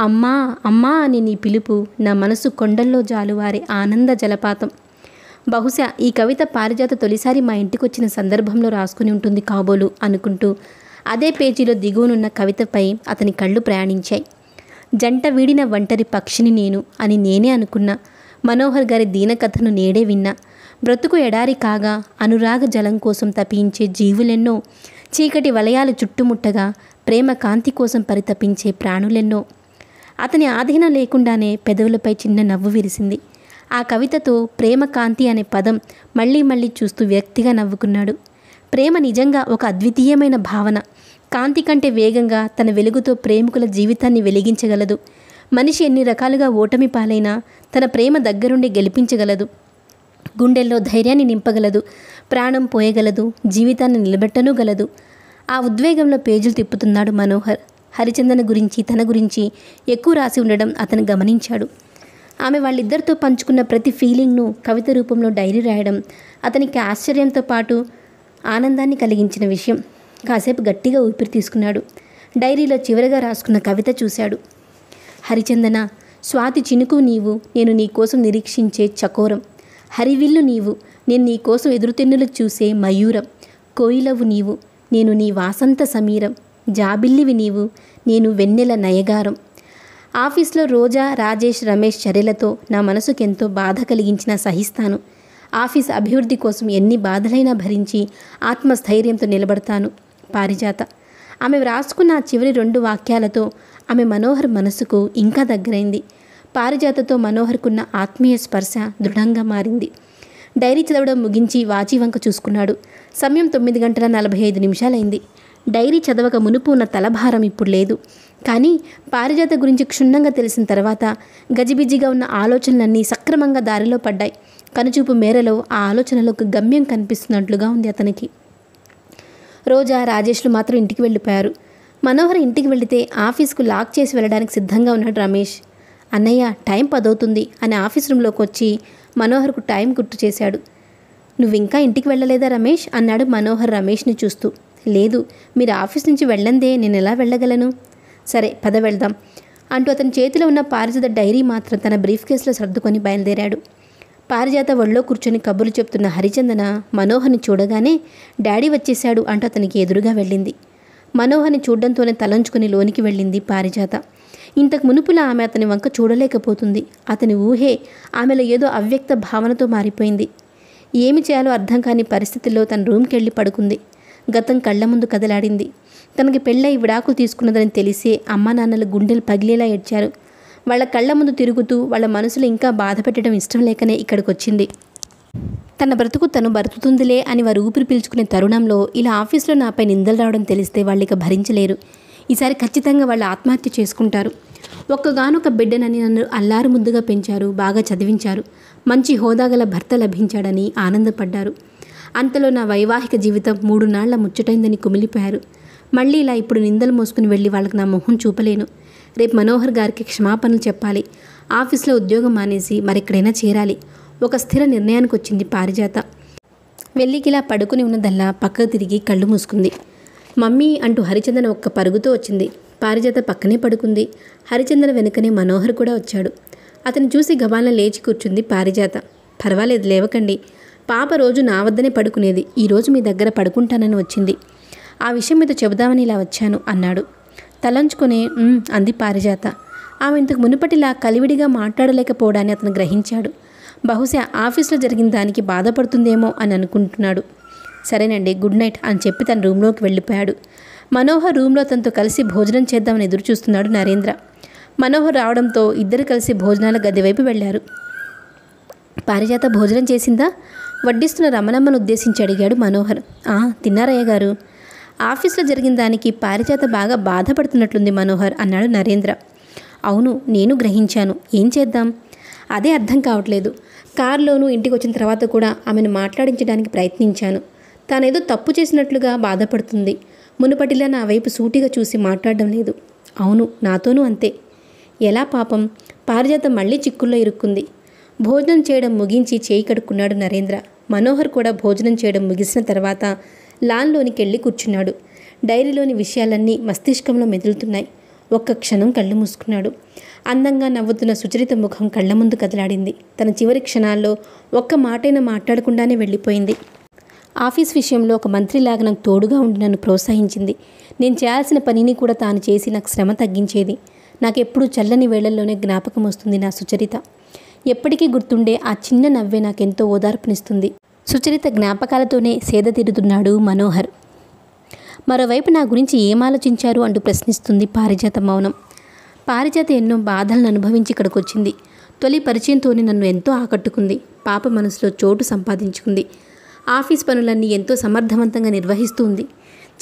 అమ్మా అమ్మా అనే నీ పిలుపు నా మనసు కొండల్లో జాలువారే ఆనంద జలపాతం. బహుశా ఈ కవిత పారిజాత తొలిసారి మా ఇంటికి వచ్చిన సందర్భంలో రాసుకుని ఉంటుంది కాబోలు అనుకుంటూ అదే పేజీలో దిగువనున్న కవితపై అతని కళ్ళు ప్రయాణించాయి. జంట వీడిన ఒంటరి పక్షిని నేను అని నేనే అనుకున్నా. మనోహర్ గారి దీనకథను నేడే విన్నా. బ్రతుకు ఎడారి కాగా అనురాగ జలం కోసం తపించే జీవులెన్నో చీకటి వలయాలు చుట్టుముట్టగా ప్రేమ కాంతి కోసం పరితపించే ప్రాణులెన్నో. అతని ఆధీనం లేకుండానే పెదవులపై చిన్న నవ్వు విరిసింది. ఆ కవితతో ప్రేమ కాంతి అనే పదం మళ్ళీ మళ్ళీ చూస్తూ వ్యక్తిగా నవ్వుకున్నాడు. ప్రేమ నిజంగా ఒక అద్వితీయమైన భావన. కాంతి కంటే వేగంగా తన వెలుగుతో ప్రేమికుల జీవితాన్ని వెలిగించగలదు. మనిషి ఎన్ని రకాలుగా ఓటమి పాలైనా తన ప్రేమ దగ్గరుండి గెలిపించగలదు. గుండెల్లో ధైర్యాన్ని నింపగలదు. ప్రాణం పోయగలదు. జీవితాన్ని నిలబెట్టనుగలదు. ఆ ఉద్వేగంలో పేజీలు తిప్పుతున్నాడు మనోహర్. హరిచందన గురించి తన గురించి ఎక్కువ రాసి ఉండడం అతను గమనించాడు. ఆమె వాళ్ళిద్దరితో పంచుకున్న ప్రతి ఫీలింగ్ను కవిత రూపంలో డైరీ రాయడం అతనికి ఆశ్చర్యంతో పాటు ఆనందాన్ని కలిగించిన విషయం. కాసేపు గట్టిగా ఊపిరి తీసుకున్నాడు. డైరీలో చివరిగా రాసుకున్న కవిత చూశాడు. హరిచందన స్వాతి చినుకు నీవు నేను నీకోసం నిరీక్షించే చకోరం. హరివిల్లు నీవు నేను నీ కోసం ఎదురుతెన్నులు చూసే మయూరం. కోయిలవు నీవు నేను నీ వాసంత సమీరం. జాబిల్లివి నీవు నేను వెన్నెల నయగారం. ఆఫీస్లో రోజా రాజేష్ రమేష్ చర్యలతో నా మనసుకెంతో బాధ కలిగించినా సహిస్తాను. ఆఫీస్ అభివృద్ధి కోసం ఎన్ని బాధలైనా భరించి ఆత్మస్థైర్యంతో నిలబడతాను. పారిజాత. ఆమె వ్రాసుకున్న చివరి రెండు వాక్యాలతో ఆమె మనోహర్ మనసుకు ఇంకా దగ్గరైంది. పారిజాతతో మనోహర్కున్న ఆత్మీయ స్పర్శ దృఢంగా మారింది. డైరీ చదవడం ముగించి వాచి వంక చూసుకున్నాడు. సమయం తొమ్మిది గంటల నలభై ఐదు నిమిషాలైంది. డైరీ చదవక మునుపు ఉన్న తలభారం ఇప్పుడు లేదు. కానీ పారిజాత గురించి క్షుణ్ణంగా తెలిసిన తర్వాత గజిబిజిగా ఉన్న ఆలోచనలన్నీ సక్రమంగా దారిలో పడ్డాయి. కనుచూపు మేరలో ఆ ఆలోచనలకు గమ్యం కనిపిస్తున్నట్లుగా ఉంది అతనికి. రోజా రాజేష్లు మాత్రం ఇంటికి వెళ్ళిపోయారు. మనోహర్ ఇంటికి వెళితే ఆఫీస్కు లాక్ చేసి వెళ్ళడానికి సిద్ధంగా ఉన్నాడు రమేష్. అన్నయ్య టైం పదవుతుంది అని ఆఫీస్ రూమ్లోకి వచ్చి మనోహర్కు టైం గుర్తు చేశాడు. నువ్వు ఇంకా ఇంటికి వెళ్ళలేదా రమేష్? అన్నాడు మనోహర్ రమేష్ని చూస్తూ. లేదు మీరు ఆఫీస్ నుంచి వెళ్ళందే నేను ఎలా వెళ్ళగలను? సరే పద వెళ్దాం అంటూ అతని చేతిలో ఉన్న పారిజాత డైరీ మాత్రం తన బ్రీఫ్ కేసులో సర్దుకొని బయలుదేరాడు. పారిజాత ఒళ్ళో కూర్చొని కబుర్లు చెప్తున్న హరిచందన మనోహర్ని చూడగానే డాడీ వచ్చేశాడు అంటూ అతనికి ఎదురుగా వెళ్ళింది. మనోహర్ని చూడడంతోనే తలంచుకుని లోనికి వెళ్ళింది పారిజాత. ఇంతకు మునుపులా ఆమె అతని వంక చూడలేకపోతుంది. అతని ఊహే ఆమెలో ఏదో అవ్యక్త భావనతో మారిపోయింది. ఏమి చేయాలో అర్థం కాని పరిస్థితుల్లో తన రూమ్కి వెళ్ళి పడుకుంది. గతం కళ్ళ ముందు కదలాడింది. తనకి పెళ్ళై విడాకులు తీసుకున్నదని తెలిసే అమ్మానాన్నల గుండెలు పగిలేలా ఏడ్చారు. వాళ్ళ కళ్ళ ముందు తిరుగుతూ వాళ్ళ మనసులో ఇంకా బాధ పెట్టడం ఇష్టం లేకనే ఇక్కడికి వచ్చింది తన బ్రతుకు తను బ్రతుకుతుందిలే అని వారు ఊపిరి పీల్చుకునే తరుణంలో ఇలా ఆఫీస్లో నాపై నిందలు రావడం తెలిస్తే వాళ్ళు ఇక భరించలేరు. ఈసారి ఖచ్చితంగా వాళ్ళు ఆత్మహత్య చేసుకుంటారు. ఒక్కగానొక బిడ్డనని నన్ను అల్లారు ముద్దుగా పెంచారు బాగా చదివించారు. మంచి హోదాగల భర్త లభించాడని ఆనందపడ్డారు. అంతలో నా వైవాహిక జీవితం మూడు నాళ్ళ ముచ్చటైందని కుమిలిపోయారు. మళ్ళీ ఇలా ఇప్పుడు నిందలు మోసుకుని వెళ్ళి వాళ్ళకి నా మొహం చూపలేను. రేపు మనోహర్ గారికి క్షమాపణలు చెప్పాలి. ఆఫీస్లో ఉద్యోగం మానేసి మరెక్కడైనా చేరాలి. ఒక స్థిర నిర్ణయానికి వచ్చింది పారిజాత. వెళ్ళికిలా పడుకుని ఉన్నదల్లా పక్కకు తిరిగి కళ్ళు మూసుకుంది. మమ్మీ అంటూ హరిచందన ఒక్క పరుగుతో వచ్చింది. పారిజాత పక్కనే పడుకుంది. హరిచందన వెనుకనే మనోహర్ కూడా వచ్చాడు. అతను చూసి గబాలన లేచి కూర్చుంది పారిజాత. పర్వాలేదు లేవకండి. పాప రోజు నా వద్దనే పడుకునేది. ఈరోజు మీ దగ్గర పడుకుంటానని వచ్చింది. ఆ విషయం మీద చెబుదామని ఇలా వచ్చాను అన్నాడు. తలంచుకుని అంది పారిజాత. ఆమె ఇంతకు మునుపటిలా కలివిడిగా మాట్లాడలేకపోవడాన్ని అతను గ్రహించాడు. బహుశా ఆఫీస్లో జరిగిన దానికి బాధపడుతుందేమో అని అనుకుంటున్నాడు. సరేనండి గుడ్ నైట్ అని చెప్పి తన రూమ్లోకి వెళ్ళిపోయాడు. మనోహర్ రూమ్లో తనతో కలిసి భోజనం చేద్దామని ఎదురు చూస్తున్నాడు నరేంద్ర. మనోహర్ రావడంతో ఇద్దరు కలిసి భోజనాల గది వైపు వెళ్ళారు. పారిజాత భోజనం చేసిందా? వడ్డిస్తున్న రమణమ్మను ఉద్దేశించి అడిగాడు మనోహర్. ఆ తిన్నారయ్య గారు ఆఫీస్లో జరిగిన దానికి పారిజాత బాగా బాధపడుతున్నట్లుంది మనోహర్ అన్నాడు నరేంద్ర. అవును నేను గ్రహించాను. ఏం చేద్దాం? అదే అర్థం కావట్లేదు. కారులోనూ ఇంటికి వచ్చిన తర్వాత కూడా ఆమెను మాట్లాడించడానికి ప్రయత్నించాను. తానేదో తప్పు చేసినట్లుగా బాధపడుతుంది. మునుపటిలా నా వైపు సూటిగా చూసి మాట్లాడడం లేదు. అవును నాతోనూ అంతే. ఎలా పాపం? పారిజాత మళ్ళీ చిక్కుల్లో ఇరుక్కుంది. భోజనం చేయడం ముగించి చేయి కడుక్కున్నాడు నరేంద్ర. మనోహర్ కూడా భోజనం చేయడం ముగిసిన తర్వాత లాన్లోనికి వెళ్ళి కూర్చున్నాడు. డైరీలోని విషయాలన్నీ మస్తిష్కంలో మెదులుతున్నాయి. ఒక్క క్షణం కళ్ళు మూసుకున్నాడు. అందంగా నవ్వుతున్న సుచరిత ముఖం కళ్ళ ముందు కదలాడింది. తన చివరి క్షణాల్లో ఒక్క మాటైనా మాట్లాడకుండానే వెళ్ళిపోయింది. ఆఫీస్ విషయంలో ఒక మంత్రిలాగా నాకు తోడుగా ఉండి నన్ను ప్రోత్సహించింది. నేను చేయాల్సిన పనిని కూడా తాను చేసి నాకు శ్రమ తగ్గించేది. నాకెప్పుడు చల్లని వేళల్లోనే జ్ఞాపకం వస్తుంది నా సుచరిత. ఎప్పటికీ గుర్తుండే ఆ చిన్న నవ్వే నాకెంతో ఓదార్పునిస్తుంది. సుచరిత జ్ఞాపకాలతోనే సేద తీరుతున్నాడు మనోహర్. మరోవైపు నా గురించి ఏం ఆలోచించారు అంటూ ప్రశ్నిస్తుంది పారిజాత మౌనం. పారిజాత ఎన్నో బాధలను అనుభవించి ఇక్కడికి వచ్చింది తొలి పరిచయంతోనే నన్ను ఎంతో ఆకట్టుకుంది. పాప మనసులో చోటు సంపాదించుకుంది. ఆఫీస్ పనులన్నీ ఎంతో సమర్థవంతంగా నిర్వహిస్తుంది.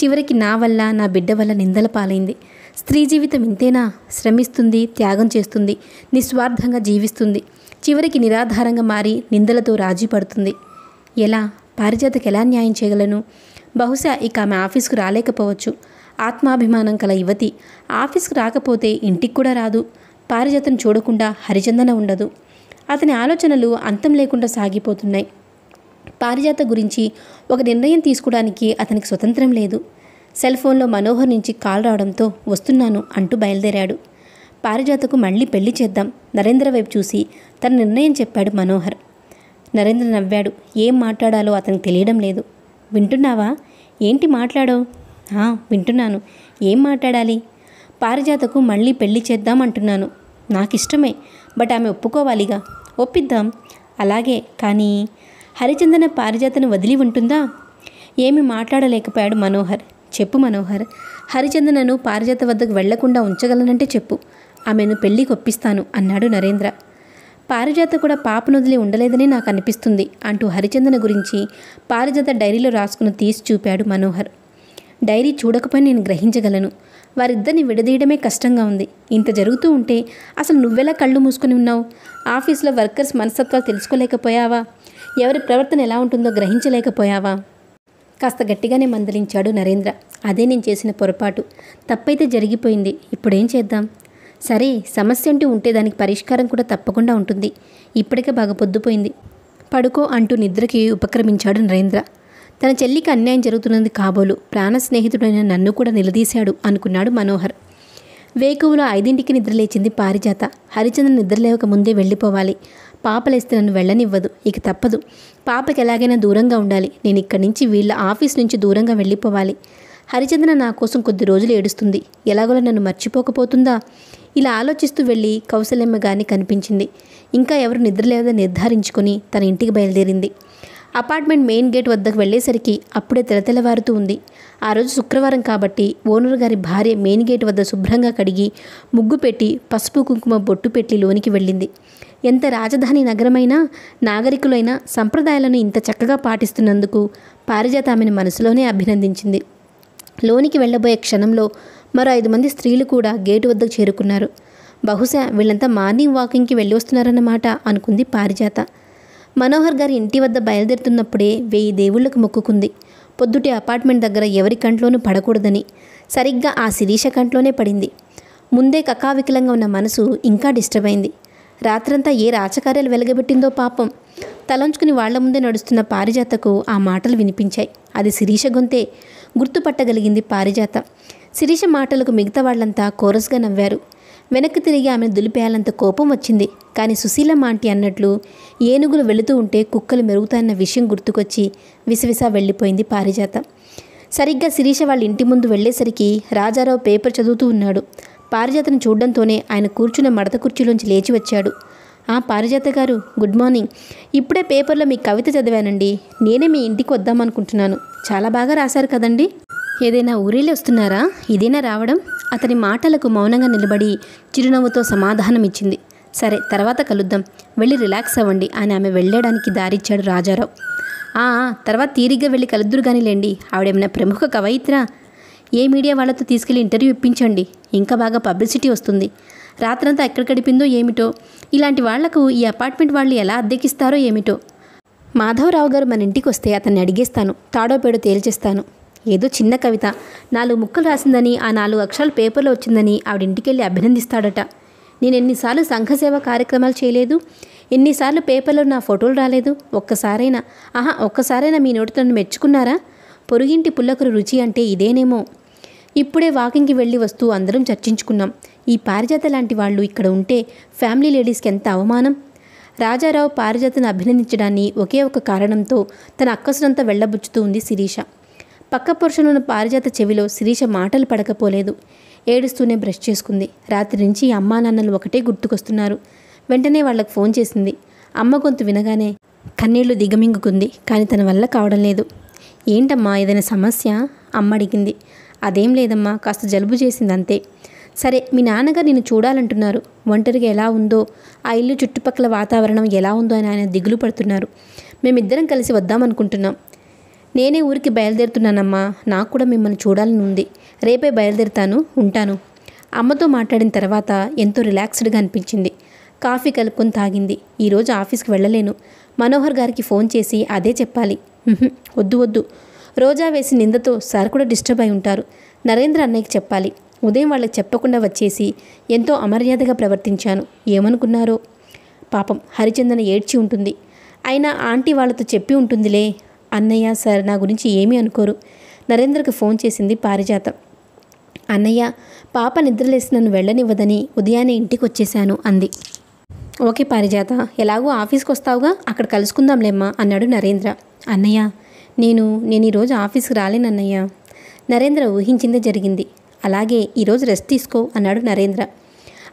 చివరికి నా వల్ల నా బిడ్డ వల్ల నిందల పాలైంది. స్త్రీ జీవితం ఇంతేనా? శ్రమిస్తుంది త్యాగం చేస్తుంది నిస్వార్థంగా జీవిస్తుంది. చివరికి నిరాధారంగా మారి నిందలతో రాజీ పడుతుంది. ఎలా? పారిజాతకు ఎలా న్యాయం చేయగలను? బహుశా ఇక ఆమె ఆఫీస్కు రాలేకపోవచ్చు. ఆత్మాభిమానం కల యువతి. ఆఫీస్కు రాకపోతే ఇంటికి కూడా రాదు. పారిజాతను చూడకుండా హరిచందన ఉండదు. అతని ఆలోచనలు అంతం లేకుండా సాగిపోతున్నాయి. పారిజాత గురించి ఒక నిర్ణయం తీసుకోవడానికి అతనికి స్వతంత్రం లేదు. సెల్ ఫోన్లో మనోహర్ నుంచి కాల్ రావడంతో వస్తున్నాను అంటూ బయలుదేరాడు. పారిజాతకు మళ్ళీ పెళ్ళి చేద్దాం. నరేంద్ర వైపు చూసి తన నిర్ణయం చెప్పాడు మనోహర్. నరేంద్ర నవ్వాడు. ఏం మాట్లాడాలో అతనికి తెలియడం లేదు. వింటున్నావా? ఏంటి మాట్లాడో వింటున్నాను. ఏం మాట్లాడాలి? పారిజాతకు మళ్ళీ పెళ్ళి చేద్దాం అంటున్నాను నాకు ఇష్టమే బట్ ఆమె ఒప్పుకోవాలిగా. ఒప్పిద్దాం. అలాగే కానీ హరిచందన పారిజాతను వదిలి ఉంటుందా? ఏమి మాట్లాడలేకపోయాడు మనోహర్. చెప్పు మనోహర్. హరిచందనను పారిజాత వద్దకు వెళ్ళకుండా ఉంచగలనంటే చెప్పు. ఆమెను పెళ్ళికి ఒప్పిస్తాను అన్నాడు నరేంద్ర. పారిజాత కూడా పాపను వదిలి ఉండలేదని నాకు అనిపిస్తుంది అంటూ హరిచందన గురించి పారిజాత డైరీలో రాసుకుని తీసి చూపాడు మనోహర్. డైరీ చూడకపోయి నేను గ్రహించగలను. వారిద్దరిని విడదీయడమే కష్టంగా ఉంది. ఇంత జరుగుతూ ఉంటే అసలు నువ్వెలా కళ్ళు మూసుకుని ఉన్నావు? ఆఫీస్లో వర్కర్స్ మనస్తత్వాలు తెలుసుకోలేకపోయావా? ఎవరి ప్రవర్తన ఎలా ఉంటుందో గ్రహించలేకపోయావా? కాస్త గట్టిగానే మందలించాడు నరేంద్ర. అదే నేను చేసిన పొరపాటు. తప్పైతే జరిగిపోయింది. ఇప్పుడేం చేద్దాం? సరే సమస్య అంటూ ఉంటే దానికి పరిష్కారం కూడా తప్పకుండా ఉంటుంది. ఇప్పటికే బాగా పొద్దుపోయింది. పడుకో అంటూ నిద్రకి ఉపక్రమించాడు నరేంద్ర. తన చెల్లికి అన్యాయం జరుగుతున్నది కాబోలు ప్రాణ స్నేహితుడైన నన్ను కూడా నిలదీశాడు అనుకున్నాడు మనోహర్. వేకువలో ఐదింటికి నిద్రలేచింది పారిజాత. హరిచంద్ర నిద్రలేవక ముందే వెళ్ళిపోవాలి. పాపలేస్తే నన్ను వెళ్ళనివ్వదు. ఇక తప్పదు. పాపకి ఎలాగైనా దూరంగా ఉండాలి. నేను ఇక్కడి నుంచి వీళ్ళ ఆఫీస్ నుంచి దూరంగా వెళ్ళిపోవాలి. హరిచంద్ర నా కోసం కొద్ది రోజులు ఏడుస్తుంది. ఎలాగోలా నన్ను మర్చిపోకపోతుందా? ఇలా ఆలోచిస్తూ వెళ్ళి కౌశల్యమ్మ గాని కనిపించింది. ఇంకా ఎవరు నిద్రలేదని నిర్ధారించుకొని తన ఇంటికి బయలుదేరింది. అపార్ట్మెంట్ మెయిన్ గేట్ వద్దకు వెళ్ళేసరికి అప్పుడే తెలతెలవారుతూ ఉంది. ఆ రోజు శుక్రవారం కాబట్టి ఓనర్ గారి భార్య మెయిన్ గేట్ వద్ద శుభ్రంగా కడిగి ముగ్గు పెట్టి పసుపు కుంకుమ బొట్టు పెట్టి లోనికి వెళ్ళింది. ఎంత రాజధాని నగరమైనా నాగరికులైన సంప్రదాయాలను ఇంత చక్కగా పాటిస్తున్నందుకు పారిజాత ఆమెను మనసులోనే అభినందించింది. లోనికి వెళ్ళబోయే క్షణంలో మరో ఐదు మంది స్త్రీలు కూడా గేటు వద్దకు చేరుకున్నారు. బహుశా వీళ్ళంతా మార్నింగ్ వాకింగ్కి వెళ్ళి వస్తున్నారన్నమాట అనుకుంది పారిజాత. మనోహర్ గారి ఇంటి వద్ద బయలుదేరుతున్నప్పుడే వెయ్యి దేవుళ్ళకు మొక్కుకుంది. పొద్దుటి అపార్ట్మెంట్ దగ్గర ఎవరి కంట్లోనూ పడకూడదని సరిగ్గా ఆ శిరీష కంట్లోనే పడింది. ముందే కకావికలంగా ఉన్న మనసు ఇంకా డిస్టర్బ్ అయింది. రాత్రంతా ఏ రాచకార్యాలు వెలగబెట్టిందో పాపం. తలంచుకుని వాళ్ళ ముందే నడుస్తున్న పారిజాతకు ఆ మాటలు వినిపించాయి. అది శిరీష గొంతే గుర్తుపట్టగలిగింది పారిజాత. శిరీష మాటలకు మిగతా వాళ్ళంతా కోరస్గా నవ్వారు. వెనక్కి తిరిగి ఆమెను దులిపేయాలంత కోపం వచ్చింది. కానీ సుశీలమ్మ ఆంటీ అన్నట్లు ఏనుగులు వెళుతూ ఉంటే కుక్కలు మెరుగుతాయన్న విషయం గుర్తుకొచ్చి విసవిసా వెళ్ళిపోయింది పారిజాత. సరిగ్గా శిరీష వాళ్ళ ఇంటి ముందు వెళ్ళేసరికి రాజారావు పేపర్ చదువుతూ ఉన్నాడు. పారిజాతను చూడడంతోనే ఆయన కూర్చున్న మడత కుర్చీలోంచి లేచి వచ్చాడు. పారిజాత గారు గుడ్ మార్నింగ్ ఇప్పుడే పేపర్లో మీ కవిత చదివానండి. నేనే మీ ఇంటికి వద్దామనుకుంటున్నాను. చాలా బాగా రాశారు కదండి. ఏదైనా ఊరిలో వస్తున్నారా? ఇదేనా రావడం? అతని మాటలకు మౌనంగా నిలబడి చిరునవ్వుతో సమాధానం ఇచ్చింది. సరే తర్వాత కలుద్దాం. వెళ్ళి రిలాక్స్ అవ్వండి. అని ఆమె వెళ్ళడానికి దారిచ్చాడు రాజారావు. "ఆ, తర్వాత తీరిగ్గా వెళ్ళి కలుద్దురు కానీలేండి ఆవిడేమైనా ప్రముఖ కవయిత్రా? ఏ మీడియా వాళ్ళతో తీసుకెళ్ళి ఇంటర్వ్యూ ఇప్పించండి. ఇంకా బాగా పబ్లిసిటీ వస్తుంది. రాత్రంతా ఎక్కడ గడిపిందో ఏమిటో? ఇలాంటి వాళ్ళకు ఈ అపార్ట్మెంట్ వాళ్ళు ఎలా అద్దెకిస్తారో ఏమిటో? మాధవరావు గారు మన ఇంటికి వస్తే అతన్ని అడిగేస్తాను. తాడోపేడో తేల్చేస్తాను. ఏదో చిన్న కవిత. నాలుగు ముక్కలు రాసిందని ఆ నాలుగు అక్షరాలు పేపర్లో వచ్చిందని ఆవిడ ఇంటికెళ్ళి అభినందిస్తాడట. నేను ఎన్నిసార్లు సంఘసేవ కార్యక్రమాలు చేయలేదు. ఎన్నిసార్లు పేపర్లో నా ఫోటోలు రాలేదు. ఒక్కసారైనా. ఆహా ఒక్కసారైనా మీ నోటితో నన్ను మెచ్చుకున్నారా? పొరుగింటి పుల్లకరు రుచి అంటే ఇదేనేమో. ఇప్పుడే వాకింగ్కి వెళ్ళి వస్తూ అందరం చర్చించుకున్నాం. ఈ పారిజాత లాంటి వాళ్ళు ఇక్కడ ఉంటే ఫ్యామిలీ లేడీస్కి ఎంత అవమానం? రాజారావు పారిజాతను అభినందించడాన్ని ఒకే ఒక కారణంతో తన అక్కసునంతా వెళ్ళబుచ్చుతూ ఉంది శిరీష. పక్క పురుషులున్న పారిజాత చెవిలో శిరీష మాటలు పడకపోలేదు. ఏడుస్తూనే బ్రష్ చేసుకుంది. రాత్రి నుంచి అమ్మా నాన్నలు ఒకటే గుర్తుకొస్తున్నారు. వెంటనే వాళ్ళకు ఫోన్ చేసింది. అమ్మ గొంతు వినగానే కన్నీళ్ళు దిగమింగుకుంది. కానీ తన వల్ల కావడం లేదు. ఏంటమ్మా ఏదైనా సమస్య? అమ్మ అడిగింది. అదేం లేదమ్మా కాస్త జలుబు చేసింది అంతే సరే మీ నాన్నగారు నిన్ను చూడాలంటున్నారు. ఒంటరిగా ఎలా ఉందో ఆ ఇల్లు చుట్టుపక్కల వాతావరణం ఎలా ఉందో అని ఆయన దిగులు పడుతున్నారు. మేమిద్దరం కలిసి వద్దామనుకుంటున్నాం. నేనే ఊరికి బయలుదేరుతున్నానమ్మా నాకు కూడా మిమ్మల్ని చూడాలని ఉంది. రేపే బయలుదేరుతాను ఉంటాను. అమ్మతో మాట్లాడిన తర్వాత ఎంతో రిలాక్స్డ్గా అనిపించింది. కాఫీ కలుపుకొని తాగింది. ఈరోజు ఆఫీస్కి వెళ్ళలేను. మనోహర్ గారికి ఫోన్ చేసి అదే చెప్పాలి. వద్దు వద్దు. రోజా వేసి నిందతో సార్ కూడా డిస్టర్బ్ అయి ఉంటారు. నరేంద్ర అన్నయ్యకి చెప్పాలి. ఉదయం వాళ్ళకి చెప్పకుండా వచ్చేసి ఎంతో అమర్యాదగా ప్రవర్తించాను. ఏమనుకున్నారో? పాపం హరిచందన ఏడ్చి ఉంటుంది. అయినా ఆంటీ వాళ్ళతో చెప్పి ఉంటుందిలే. అన్నయ్య సార్ నా గురించి ఏమీ అనుకోరు. నరేంద్రకు ఫోన్ చేసింది పారిజాతం. అన్నయ్య పాప నిద్రలేసి నన్ను వెళ్ళనివ్వదని ఉదయాన్నే ఇంటికి వచ్చేశాను అంది. ఓకే పారిజాత ఎలాగో ఆఫీస్కి వస్తావుగా? అక్కడ కలుసుకుందాంలేమ్మా అన్నాడు నరేంద్ర. అన్నయ్య నేను నేను ఈరోజు ఆఫీస్కి రాలేనన్నయ్య నరేంద్ర ఊహించిందే జరిగింది. అలాగే ఈరోజు రెస్ట్ తీసుకో అన్నాడు నరేంద్ర.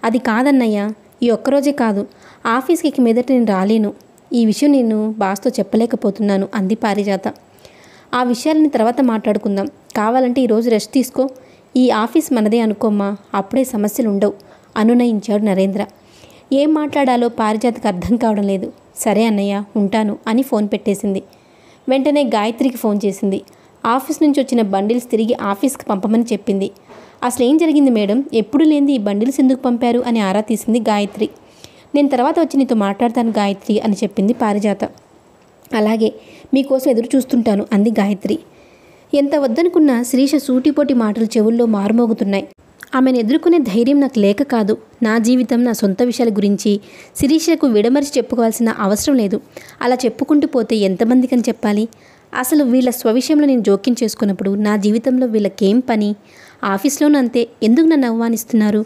అది కాదన్నయ్య ఈ ఒక్కరోజే కాదు. ఆఫీస్కి ఇక మీదట నేను రాలేను. ఈ విషయం నేను బాస్తో చెప్పలేకపోతున్నాను అంది పారిజాత. ఆ విషయాలని తర్వాత మాట్లాడుకుందాం. కావాలంటే ఈరోజు రెస్ట్ తీసుకో. ఈ ఆఫీస్ మనదే అనుకోమ్మా అప్పుడే సమస్యలు ఉండవు అనునయించాడు నరేంద్ర. ఏం మాట్లాడాలో పారిజాతకు అర్థం కావడం లేదు. సరే అన్నయ్య ఉంటాను అని ఫోన్ పెట్టేసింది. వెంటనే గాయత్రికి ఫోన్ చేసింది. ఆఫీస్ నుంచి వచ్చిన బండిల్స్ తిరిగి ఆఫీస్కి పంపమని చెప్పింది. అసలు ఏం జరిగింది మేడం? ఎప్పుడు లేనిది ఈ బండిల్స్ ఎందుకు పంపారు? అని ఆరా తీసింది గాయత్రి. నేను తర్వాత వచ్చి నీతో మాట్లాడతాను గాయత్రి అని చెప్పింది పారిజాత. అలాగే మీకోసం ఎదురు చూస్తుంటాను అంది గాయత్రి. ఎంత వద్దనుకున్నా శిరీష సూటిపోటి మాటలు చెవుల్లో మారుమోగుతున్నాయి. ఆమెను ఎదుర్కొనే ధైర్యం నాకు లేక కాదు. నా జీవితం నా సొంత విషయాల గురించి శిరీషకు విడమరిచి చెప్పుకోవాల్సిన అవసరం లేదు. అలా చెప్పుకుంటూ పోతే ఎంతమందికని చెప్పాలి? అసలు వీళ్ళ స్వవిషయంలో నేను జోక్యం చేసుకున్నప్పుడు నా జీవితంలో వీళ్ళకేం పని? ఆఫీస్లోనూ అంతే. ఎందుకు నన్ను అవమానిస్తున్నారు?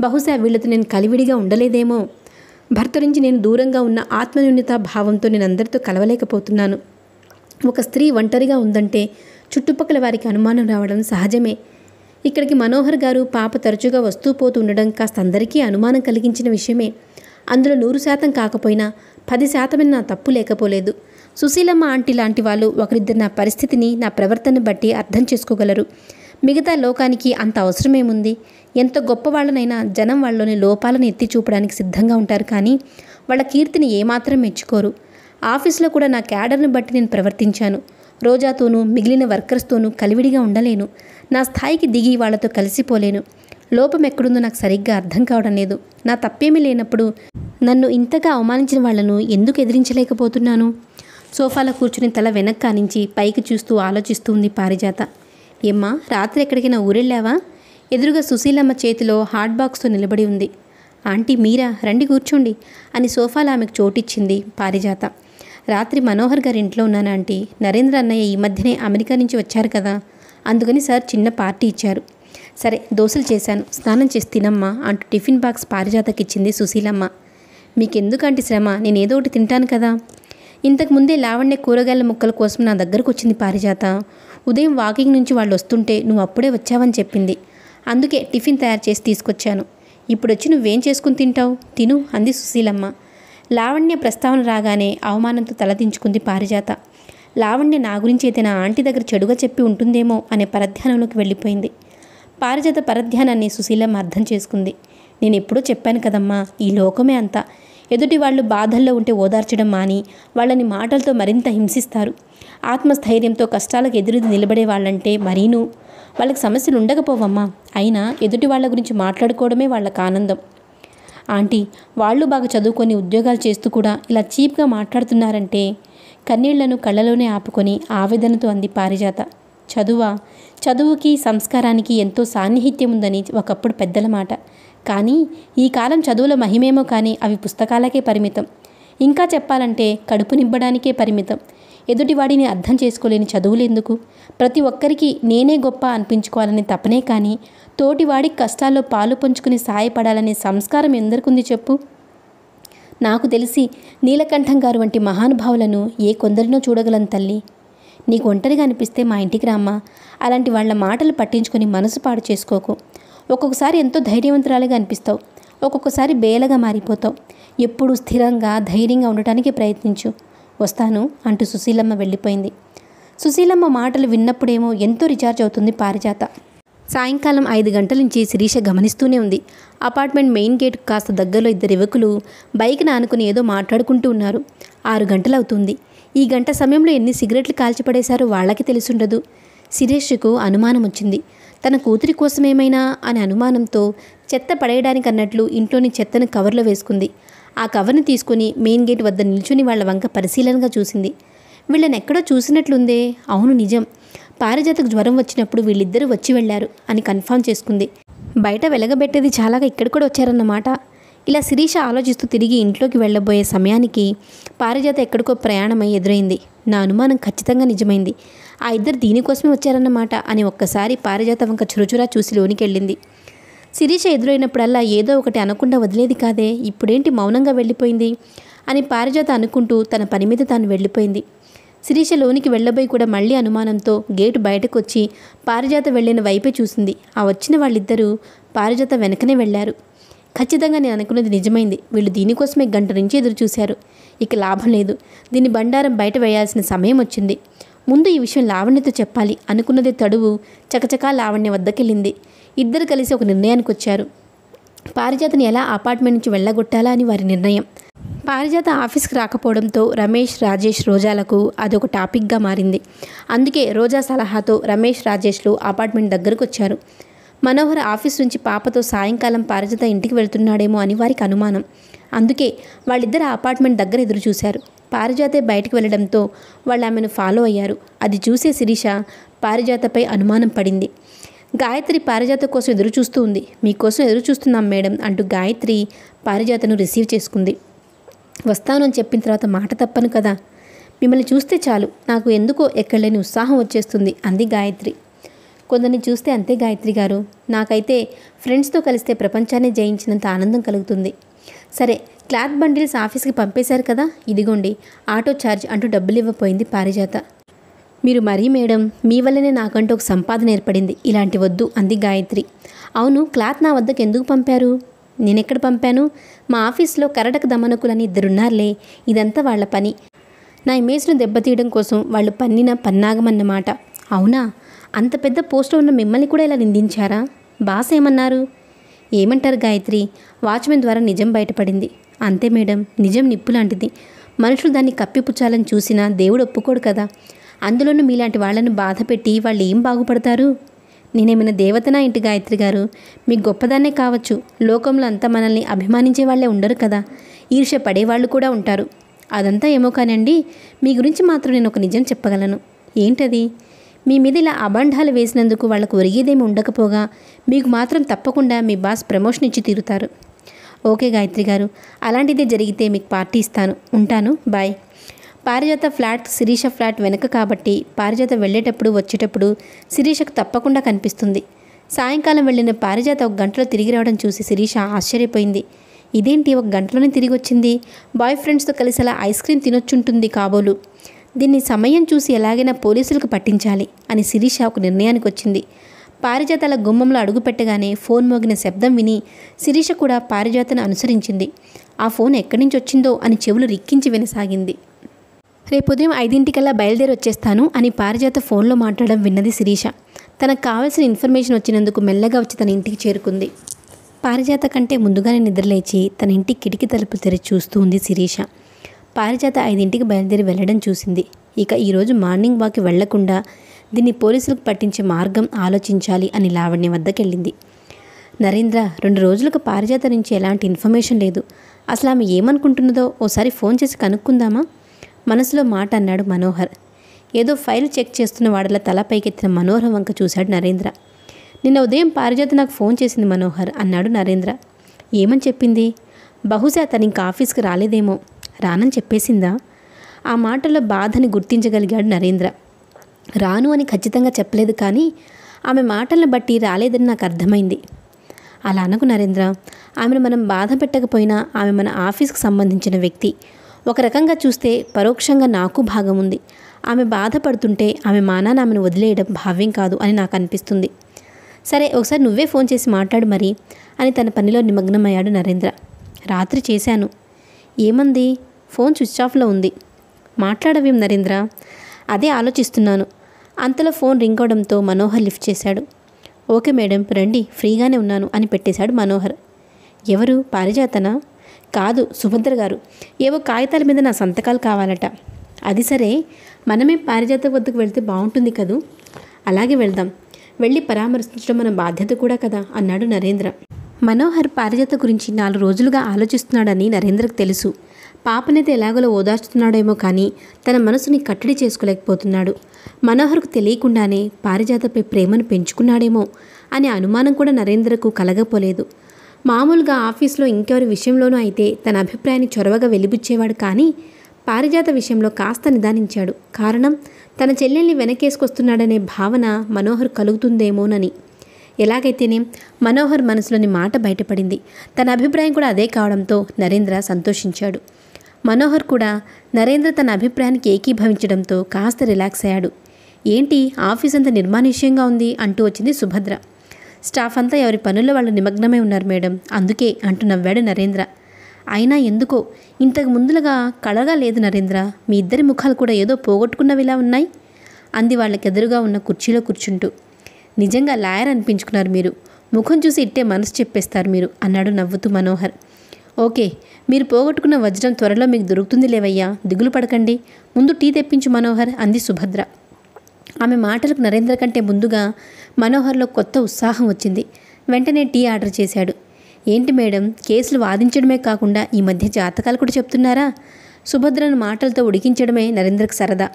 బహుశా వీళ్ళతో నేను కలివిడిగా ఉండలేదేమో? భర్త నుంచి నేను దూరంగా ఉన్న ఆత్మన్యూన్యత భావంతో నేను అందరితో కలవలేకపోతున్నాను. ఒక స్త్రీ ఒంటరిగా ఉందంటే చుట్టుపక్కల వారికి అనుమానం రావడం సహజమే. ఇక్కడికి మనోహర్ గారు పాప తరచుగా వస్తూ పోతూ ఉండడం కాస్త అందరికీ అనుమానం కలిగించిన విషయమే. అందులో నూరు శాతం కాకపోయినా పది శాతమైన నా తప్పు లేకపోలేదు. సుశీలమ్మ ఆంటీ లాంటి వాళ్ళు ఒకరిద్దరు నా పరిస్థితిని నా ప్రవర్తన బట్టి అర్థం చేసుకోగలరు. మిగతా లోకానికి అంత అవసరమేముంది? ఎంత గొప్పవాళ్ళనైనా జనం వాళ్ళలోని లోపాలను ఎత్తి చూపడానికి సిద్ధంగా ఉంటారు కానీ వాళ్ళ కీర్తిని ఏమాత్రం మెచ్చుకోరు. ఆఫీస్లో కూడా నా క్యాడర్ని బట్టి నేను ప్రవర్తించాను. రోజాతోనూ మిగిలిన వర్కర్స్తోనూ కలివిడిగా ఉండలేను. నా స్థాయికి దిగి వాళ్ళతో కలిసిపోలేను. లోపం ఎక్కడుందో నాకు సరిగ్గా అర్థం కావడం లేదు. నా తప్పేమీ లేనప్పుడు నన్ను ఇంతగా అవమానించిన వాళ్ళను ఎందుకు ఎదిరించలేకపోతున్నాను? సోఫాలో కూర్చుని తల వెనక్కి కానించి పైకి చూస్తూ ఆలోచిస్తూ ఉంది పారిజాత. ఏమ్మా రాత్రి ఎక్కడికైనా ఊరెళ్ళావా? ఎదురుగా సుశీలమ్మ చేతిలో హాట్ బాక్స్తో నిలబడి ఉంది. ఆంటీ మీరా రండి కూర్చోండి అని సోఫాలో ఆమెకు చోటిచ్చింది పారిజాత. రాత్రి మనోహర్ గారి ఇంట్లో ఉన్నాను ఆంటీ. నరేంద్ర అన్నయ్య ఈ మధ్యనే అమెరికా నుంచి వచ్చారు కదా. అందుకని సార్ చిన్న పార్టీ ఇచ్చారు. సరే దోశలు చేశాను. స్నానం చేసి తినమ్మా అంటూ టిఫిన్ బాక్స్ పారిజాతకి ఇచ్చింది సుశీలమ్మ మీకెందుకంటే శ్రమ? నేను ఏదో ఒకటి తింటాను కదా. ఇంతకుముందే లావణ్య కూరగాయల ముక్కల కోసం నా దగ్గరకు వచ్చింది పారిజాత. ఉదయం వాకింగ్ నుంచి వాళ్ళు వస్తుంటే నువ్వు అప్పుడే వచ్చావని చెప్పింది. అందుకే టిఫిన్ తయారు చేసి తీసుకొచ్చాను. ఇప్పుడు వచ్చి నువ్వేం చేసుకుని తింటావు? తిను అంది సుశీలమ్మ. లావణ్య ప్రస్తావన రాగానే అవమానంతో తలదించుకుంది పారిజాత. లావణ్య నా గురించి అయితే నా ఆంటీ దగ్గర చెడుగా చెప్పి ఉంటుందేమో అనే పరధ్యానంలోకి వెళ్ళిపోయింది. పారిజాత పరధ్యానాన్ని సుశీలమ్మ అర్థం చేసుకుంది. నేను ఎప్పుడూ చెప్పాను కదమ్మా ఈ లోకమే అంతా. ఎదుటి వాళ్ళు బాధల్లో ఉంటే ఓదార్చడం మాని వాళ్ళని మాటలతో మరింత హింసిస్తారు. ఆత్మస్థైర్యంతో కష్టాలకు ఎదురు నిలబడే వాళ్ళంటే మరీను. వాళ్ళకి సమస్యలు ఉండకపోవమ్మా అయినా ఎదుటి వాళ్ళ గురించి మాట్లాడుకోవడమే వాళ్ళకి ఆనందం. ఆంటీ వాళ్ళు బాగా చదువుకొని ఉద్యోగాలు చేస్తూ కూడా ఇలా చీప్గా మాట్లాడుతున్నారంటే కన్నీళ్ళను కళ్ళలోనే ఆపుకొని ఆవేదనతో అంది పారిజాత. చదువా? చదువుకి సంస్కారానికి ఎంతో సాన్నిహిత్యం ఉందని ఒకప్పుడు పెద్దల మాట. కానీ ఈ కాలం చదువుల మహిమేమో కానీ అవి పుస్తకాలకే పరిమితం. ఇంకా చెప్పాలంటే కడుపు నింపడానికే పరిమితం. ఎదుటివాడిని అర్థం చేసుకోలేని చదువులెందుకు ప్రతి ఒక్కరికి నేనే గొప్ప అనిపించుకోవాలని తపనే కానీ తోటివాడికి కష్టాల్లో పాలు పంచుకుని సాయపడాలనే సంస్కారం ఎందరికుంది చెప్పు? నాకు తెలిసి నీలకంఠం గారు వంటి మహానుభావులను ఏ కొందరినో చూడగలను తల్లి. నీకు ఒంటరిగా అనిపిస్తే మా ఇంటికి రామ్మా అలాంటి వాళ్ళ మాటలు పట్టించుకొని మనసు పాడు చేసుకోకు. ఒక్కొక్కసారి ఎంతో ధైర్యవంతురాలుగా అనిపిస్తావు. ఒక్కొక్కసారి బేలగా మారిపోతావు. ఎప్పుడు స్థిరంగా ధైర్యంగా ఉండటానికి ప్రయత్నించు. వస్తాను అంటూ సుశీలమ్మ వెళ్ళిపోయింది. సుశీలమ్మ మాటలు విన్నప్పుడేమో ఎంతో రిచార్జ్ అవుతుంది పారిజాత. సాయంకాలం ఐదు గంటల నుంచి శిరీష గమనిస్తూనే ఉంది. అపార్ట్మెంట్ మెయిన్ గేట్ కాస్త దగ్గరలో ఇద్దరు యువకులు బైక్ ఆనుకుని ఏదో మాట్లాడుకుంటూ ఉన్నారు. ఆరు గంటలవుతుంది ఈ గంట సమయంలో ఎన్ని సిగరెట్లు కాల్చిపడేశారో వాళ్ళకి తెలిసుండదు. శిరీషకు అనుమానం వచ్చింది. తన కూతురి కోసమేమైనా అనే అనుమానంతో చెత్త పడేయడానికి అన్నట్లు ఇంట్లోని చెత్తను కవర్లో వేసుకుంది. ఆ కవర్ని తీసుకుని మెయిన్ గేట్ వద్ద నిల్చుని వాళ్ళ వంక పరిశీలనగా చూసింది. వీళ్ళని ఎక్కడో చూసినట్లుందే. అవును నిజం. పారిజాతకు జ్వరం వచ్చినప్పుడు వీళ్ళిద్దరూ వచ్చి వెళ్ళారు అని కన్ఫర్మ్ చేసుకుంది. బయట వెలగబెట్టేది చాలాగా ఇక్కడ కూడా వచ్చారన్నమాట. ఇలా శిరీష ఆలోచిస్తూ తిరిగి ఇంట్లోకి వెళ్ళబోయే సమయానికి పారిజాత ఎక్కడికో ప్రయాణమై ఎదురైంది. నా అనుమానం ఖచ్చితంగా నిజమైంది. ఆ ఇద్దరు దీనికోసమే వచ్చారన్నమాట అని ఒక్కసారి పారిజాత వంక చురుచురా చూసి లోనికి వెళ్ళింది. శిరీష ఎదురైనప్పుడల్లా ఏదో ఒకటి అనకుండా వదిలేది కాదే ఇప్పుడేంటి మౌనంగా వెళ్ళిపోయింది? అని పారిజాత అనుకుంటూ తన పని మీద తాను వెళ్ళిపోయింది. శిరీష లోనికి వెళ్ళబోయి కూడా మళ్ళీ అనుమానంతో గేటు బయటకు వచ్చి పారిజాత వెళ్ళిన వైపే చూసింది. ఆ వచ్చిన వాళ్ళిద్దరూ పారిజాత వెనకనే వెళ్ళారు. ఖచ్చితంగా నేను అనుకున్నది నిజమైంది. వీళ్ళు దీనికోసమే గంట నుంచి ఎదురు చూశారు ఇక లాభం లేదు. దీని బండారం బయట వేయాల్సిన సమయం వచ్చింది. ముందు ఈ విషయం లావణ్యతో చెప్పాలి. అనుకున్నదే తడువు చకచకా లావణ్య వద్దకెళ్ళింది. ఇద్దరు కలిసి ఒక నిర్ణయానికి వచ్చారు. పారిజాతని ఎలా అపార్ట్మెంట్ నుంచి వెళ్ళగొట్టాలా అని వారి నిర్ణయం. పారిజాత ఆఫీస్కి రాకపోవడంతో రమేష్ రాజేష్ రోజాలకు అదొక టాపిక్గా మారింది. అందుకే రోజా సలహాతో రమేష్ రాజేష్లు అపార్ట్మెంట్ దగ్గరకు వచ్చారు. మనోహర్ ఆఫీస్ నుంచి పాపతో సాయంకాలం పారిజాత ఇంటికి వెళ్తున్నాడేమో అని వారికి అనుమానం. అందుకే వాళ్ళిద్దరు అపార్ట్మెంట్ దగ్గర ఎదురు చూశారు. పారిజాతే బయటకు వెళ్ళడంతో వాళ్ళు ఆమెను ఫాలో అయ్యారు. అది చూసే శిరీష పారిజాతపై అనుమానం పడింది. గాయత్రి పారిజాత కోసం ఎదురు చూస్తూ ఉంది. మీకోసం ఎదురు చూస్తున్నాం మేడం అంటూ గాయత్రి పారిజాతను రిసీవ్ చేసుకుంది. వస్తానని చెప్పిన తర్వాత మాట తప్పను కదా. మిమ్మల్ని చూస్తే చాలు. నాకు ఎందుకో ఎక్కడలేని ఉత్సాహం వచ్చేస్తుంది అంది గాయత్రి. కొందరిని చూస్తే అంతే గాయత్రి గారు. నాకైతే ఫ్రెండ్స్తో కలిస్తే ప్రపంచాన్ని జయించినంత ఆనందం కలుగుతుంది. సరే క్లాత్ బండిల్స్ ఆఫీస్కి పంపేశారు కదా. ఇదిగోండి ఆటో ఛార్జ్ అంటూ డబ్బులు ఇవ్వపోయింది పారిజాత. మీరు మరీ మేడం మీ వల్లనే నాకంటూ ఒక సంపాదన ఏర్పడింది. ఇలాంటి వద్దు అంది గాయత్రి. అవును క్లాత్ నా వద్దకు ఎందుకు పంపారు? నేనెక్కడ పంపాను? మా ఆఫీస్లో కరటక దమనకులని ఇద్దరున్నారులే ఇదంతా వాళ్ళ పని. నా ఇమేజ్ను దెబ్బతీయడం కోసం వాళ్ళు పన్నిన పన్నాగమన్నమాట. అవునా? అంత పెద్ద పోస్ట్లో ఉన్న మిమ్మల్ని కూడా ఇలా నిందించారా? బాస్ ఏమన్నారు? ఏమంటారు గాయత్రి? వాచ్మెన్ ద్వారా నిజం బయటపడింది. అంతే మేడం నిజం నిప్పు లాంటిది మనుషులు దాన్ని కప్పిపుచ్చాలని చూసినా దేవుడు ఒప్పుకోడు కదా. అందులోనూ మీలాంటి వాళ్ళను బాధ పెట్టి వాళ్ళు ఏం బాగుపడతారు? నేనేమైనా దేవతనా? ఇంటి గాయత్రి గారు మీ గొప్పదాన్నే కావచ్చు. లోకంలో అంతా మనల్ని అభిమానించే వాళ్ళే ఉండరు కదా. ఈర్ష పడేవాళ్ళు కూడా ఉంటారు. అదంతా ఏమో కానండి మీ గురించి మాత్రం నేను ఒక నిజం చెప్పగలను. ఏంటది? మీ మీద ఇలా అబండాలు వేసినందుకు వాళ్ళకు ఒరిగేదేమి ఉండకపోగా మీకు మాత్రం తప్పకుండా మీ బాస్ ప్రమోషన్ ఇచ్చి తీరుతారు. ఓకే గాయత్రి గారు అలాంటిదే జరిగితే మీకు పార్టీ ఇస్తాను. ఉంటాను. బాయ్. పారిజాత ఫ్లాట్ శిరీష ఫ్లాట్ వెనక కాబట్టి పారిజాత వెళ్ళేటప్పుడు వచ్చేటప్పుడు శిరీషకు తప్పకుండా కనిపిస్తుంది. సాయంకాలం వెళ్ళిన పారిజాత ఒక గంటలో తిరిగి రావడం చూసి శిరీష ఆశ్చర్యపోయింది. ఇదేంటి? ఒక గంటలోనే తిరిగి వచ్చింది? బాయ్ ఫ్రెండ్స్తో కలిసి అలా ఐస్ క్రీమ్ తినొచ్చుంటుంది కాబోలు. దీన్ని సమయం చూసి ఎలాగైనా పోలీసులకు పట్టించాలి అని శిరీష ఒక నిర్ణయానికి వచ్చింది. పారిజాతాల గుమ్మంలో అడుగుపెట్టగానే ఫోన్ మోగిన శబ్దం విని శిరీష కూడా పారిజాతను అనుసరించింది. ఆ ఫోన్ ఎక్కడి నుంచి వచ్చిందో? అని చెవులు రిక్కించి వినసాగింది. రేపు ఉదయం ఐదింటికల్లా బయలుదేరి వచ్చేస్తాను అని పారిజాత ఫోన్లో మాట్లాడడం విన్నది శిరీష. తనకు కావాల్సిన ఇన్ఫర్మేషన్ వచ్చినందుకు మెల్లగా వచ్చి తన ఇంటికి చేరుకుంది. పారిజాత కంటే ముందుగానే నిద్రలేచి తన ఇంటి కిటికీ తలుపులు తెరిచి చూస్తూ ఉంది శిరీష. పారిజాత ఐదింటికి బయలుదేరి వెళ్ళడం చూసింది. ఇక ఈరోజు మార్నింగ్ వాక్కి వెళ్ళకుండా దీన్ని పోలీసులకు పట్టించే మార్గం ఆలోచించాలి అని లావణ్య వద్దకెళ్ళింది. నరేంద్ర రెండు రోజులకు పారిజాత నుంచి ఎలాంటి ఇన్ఫర్మేషన్ లేదు. అసలు ఆమె ఏమనుకుంటున్నదో ఓసారి ఫోన్ చేసి కనుక్కుందామా? మనసులో మాట అన్నాడు మనోహర్. ఏదో ఫైల్ చెక్ చేస్తున్న వాడలా తలపైకెత్తిన మనోహర్ వంక చూశాడు నరేంద్ర. నిన్న ఉదయం పారిజాత నాకు ఫోన్ చేసింది మనోహర్ అన్నాడు నరేంద్ర. ఏమని చెప్పింది? బహుశా తను ఇంకా ఆఫీస్కి రాలేదేమో. రానని చెప్పేసిందా? ఆ మాటల్లో బాధని గుర్తించగలిగాడు నరేంద్ర. రాను అని ఖచ్చితంగా చెప్పలేదు కానీ ఆమె మాటలను బట్టి రాలేదని నాకు అర్థమైంది. అలా అనకు నరేంద్ర. ఆమెను మనం బాధ పెట్టకపోయినా ఆమె మన ఆఫీస్కి సంబంధించిన వ్యక్తి. ఒక రకంగా చూస్తే పరోక్షంగా నాకు భాగం ఉంది. ఆమె బాధపడుతుంటే ఆమె మానాన్ని ఆమెను వదిలేయడం భావ్యం కాదు అని నాకు అనిపిస్తుంది. సరే ఒకసారి నువ్వే ఫోన్ చేసి మాట్లాడు మరి అని తన పనిలో నిమగ్నమయ్యాడు నరేంద్ర. రాత్రి చేశాను. ఏమంది? ఫోన్ స్విచ్ ఆఫ్లో ఉంది. మాట్లాడవేం నరేంద్ర? అదే ఆలోచిస్తున్నాను. అంతలో ఫోన్ రింగ్ అవడంతో మనోహర్ లిఫ్ట్ చేశాడు. ఓకే మేడం రండి ఫ్రీగానే ఉన్నాను అని పెట్టేశాడు మనోహర్. ఎవరు? పారిజాతనా? కాదు సుభద్ర గారు. ఏవో కాగితాల మీద నా సంతకాలు కావాలట. అది సరే మనమే పారిజాత వద్దకు వెళ్తే బాగుంటుంది కదూ? అలాగే వెళ్దాం. వెళ్ళి పరామర్శించడం మన బాధ్యత కూడా కదా అన్నాడు నరేంద్ర. మనోహర్ పారిజాత గురించి నాలుగు రోజులుగా ఆలోచిస్తున్నాడని నరేంద్రకు తెలుసు. పాపనైతే ఎలాగోలో ఓదార్చుతున్నాడేమో కానీ తన మనసుని కట్టడి చేసుకోలేకపోతున్నాడు. మనోహర్కు తెలియకుండానే పారిజాతపై ప్రేమను పెంచుకున్నాడేమో అనే అనుమానం కూడా నరేంద్రకు కలగపోలేదు. మామూలుగా ఆఫీస్లో ఇంకెవరి విషయంలోనూ అయితే తన అభిప్రాయాన్ని చొరవగా వెలిబుచ్చేవాడు కానీ పారిజాత విషయంలో కాస్త నిదానించాడు. కారణం తన చెల్లెల్ని వెనకేసుకొస్తున్నాడనే భావన మనోహర్ కలుగుతుందేమోనని. ఎలాగైతేనే మనోహర్ మనసులోని మాట బయటపడింది. తన అభిప్రాయం కూడా అదే కావడంతో నరేంద్ర సంతోషించాడు. మనోహర్ కూడా నరేంద్ర తన అభిప్రాయానికి ఏకీభవించడంతో కాస్త రిలాక్స్ అయ్యాడు. ఏంటి ఆఫీస్ అంత నిర్మానుష్యంగా ఉంది అంటూ వచ్చింది సుభద్ర. స్టాఫ్ అంతా ఎవరి పనుల్లో వాళ్ళు నిమగ్నమై ఉన్నారు మేడం. అందుకే అంటూ నవ్వాడు నరేంద్ర. అయినా ఎందుకో? ఇంతకు ముందులుగా కళగా లేదు నరేంద్ర. మీ ఇద్దరి ముఖాలు కూడా ఏదో పోగొట్టుకున్నవిలా ఉన్నాయి. అంది వాళ్ళకెదురుగా ఉన్న కుర్చీలో కూర్చుంటూ. నిజంగా లాయర్ అనిపించుకున్నారు మీరు. ముఖం చూసి ఇట్టే మనసు చెప్పేస్తారు మీరు అన్నాడు నవ్వుతూ మనోహర్. ఓకే మీరు పోగొట్టుకున్న వజ్రం త్వరలో మీకు దొరుకుతుంది లేవయ్యా. దిగులు పడకండి. ముందు టీ తెప్పించు మనోహర్ అంది సుభద్ర. ఆమె మాటలకు నరేంద్ర కంటే ముందుగా మనోహర్లో కొత్త ఉత్సాహం వచ్చింది. వెంటనే టీ ఆర్డర్ చేశాడు. ఏంటి మేడం కేసులు వాదించడమే కాకుండా ఈ మధ్య జాతకాలు కూడా చెప్తున్నారా? సుభద్రను మాటలతో ఉడికించడమే నరేంద్రకు సరదా.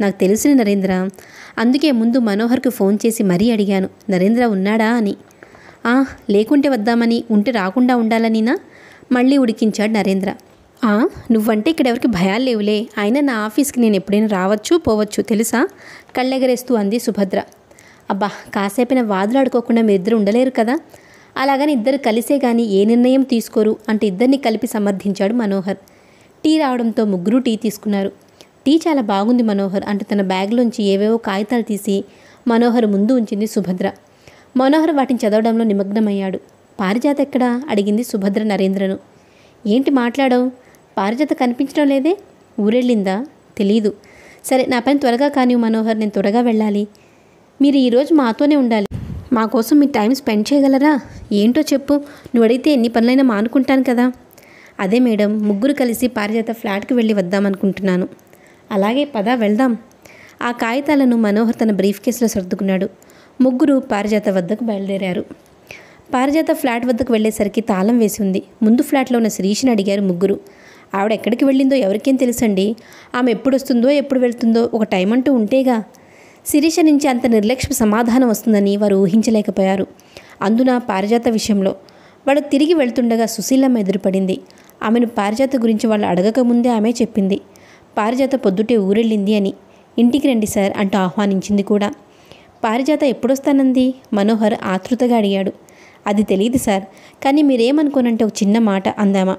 నాకు తెలిసిన నరేంద్ర అందుకే ముందు మనోహర్కు ఫోన్ చేసి మరీ అడిగాను. నరేంద్ర ఉన్నాడా అని. "ఆ, లేకుంటే వద్దామని ఉంటే రాకుండా ఉండాలనినా? మళ్ళీ ఉడికించాడు నరేంద్ర. నువ్వంటే ఇక్కడ ఎవరికి భయాలు లేవులే. అయినా నా ఆఫీస్కి నేను ఎప్పుడైనా రావచ్చు పోవచ్చు తెలుసా? కళ్ళెగరేస్తూ అంది సుభద్ర. అబ్బా కాసేపైన వాదులాడుకోకుండా మీరిద్దరు ఉండలేరు కదా? అలాగని ఇద్దరు కలిసే కానీ ఏ నిర్ణయం తీసుకోరు అంటే ఇద్దరిని కలిపి సమర్థించాడు మనోహర్. టీ రావడంతో ముగ్గురు టీ తీసుకున్నారు. టీ చాలా బాగుంది మనోహర్ అంటూ తన బ్యాగ్లోంచి ఏవేవో కాగితాలు తీసి మనోహర్ ముందు ఉంచింది సుభద్ర. మనోహర్ వాటిని చదవడంలో నిమగ్నమయ్యాడు. పారిజాత ఎక్కడా? అడిగింది సుభద్ర నరేంద్రను. ఏంటి మాట్లాడవు? పారిజాత కనిపించడం లేదే? ఊరెళ్ళిందా? తెలీదు. సరే నా పని త్వరగా కానీ మనోహర్. నేను త్వరగా వెళ్ళాలి. మీరు ఈరోజు మాతోనే ఉండాలి. మా కోసం మీ టైం స్పెండ్ చేయగలరా? ఏంటో చెప్పు. నువ్వు అడిగితే ఎన్ని పనులైనా మానుకుంటాను కదా. అదే మేడం ముగ్గురు కలిసి పారిజాత ఫ్లాట్కి వెళ్ళి వద్దాం అనుకుంటున్నాను అలాగే పదా వెళ్దాం. ఆ కాగితాలను మనోహర్ తన బ్రీఫ్ కేసులో సర్దుకున్నాడు. ముగ్గురు పారిజాత వద్దకు బయలుదేరారు. పారిజాత ఫ్లాట్ వద్దకు వెళ్ళేసరికి తాళం వేసి ఉంది. ముందు ఫ్లాట్లో ఉన్న శిరీష్ని అడిగారు ముగ్గురు. ఆవిడ ఎక్కడికి వెళ్ళిందో ఎవరికేం తెలుసండి? ఆమె ఎప్పుడు వస్తుందో ఎప్పుడు వెళ్తుందో ఒక టైం అంటూ ఉంటేగా. శిరీష నుంచి అంత నిర్లక్ష్య సమాధానం వస్తుందని వారు ఊహించలేకపోయారు. అందున పారిజాత విషయంలో వాడు తిరిగి వెళ్తుండగా సుశీలమ్మ ఎదురుపడింది. ఆమెను పారిజాత గురించి వాళ్ళు అడగకముందే ఆమె చెప్పింది. పారిజాత పొద్దుటే ఊరెళ్ళింది అని. ఇంటికి రండి సార్ అంటూ ఆహ్వానించింది కూడా. పారిజాత ఎప్పుడొస్తానంది? మనోహర్ ఆతృతగా అడిగాడు. అది తెలియదు సార్ కానీ మీరేమనుకోనంటే ఒక చిన్న మాట అందామా.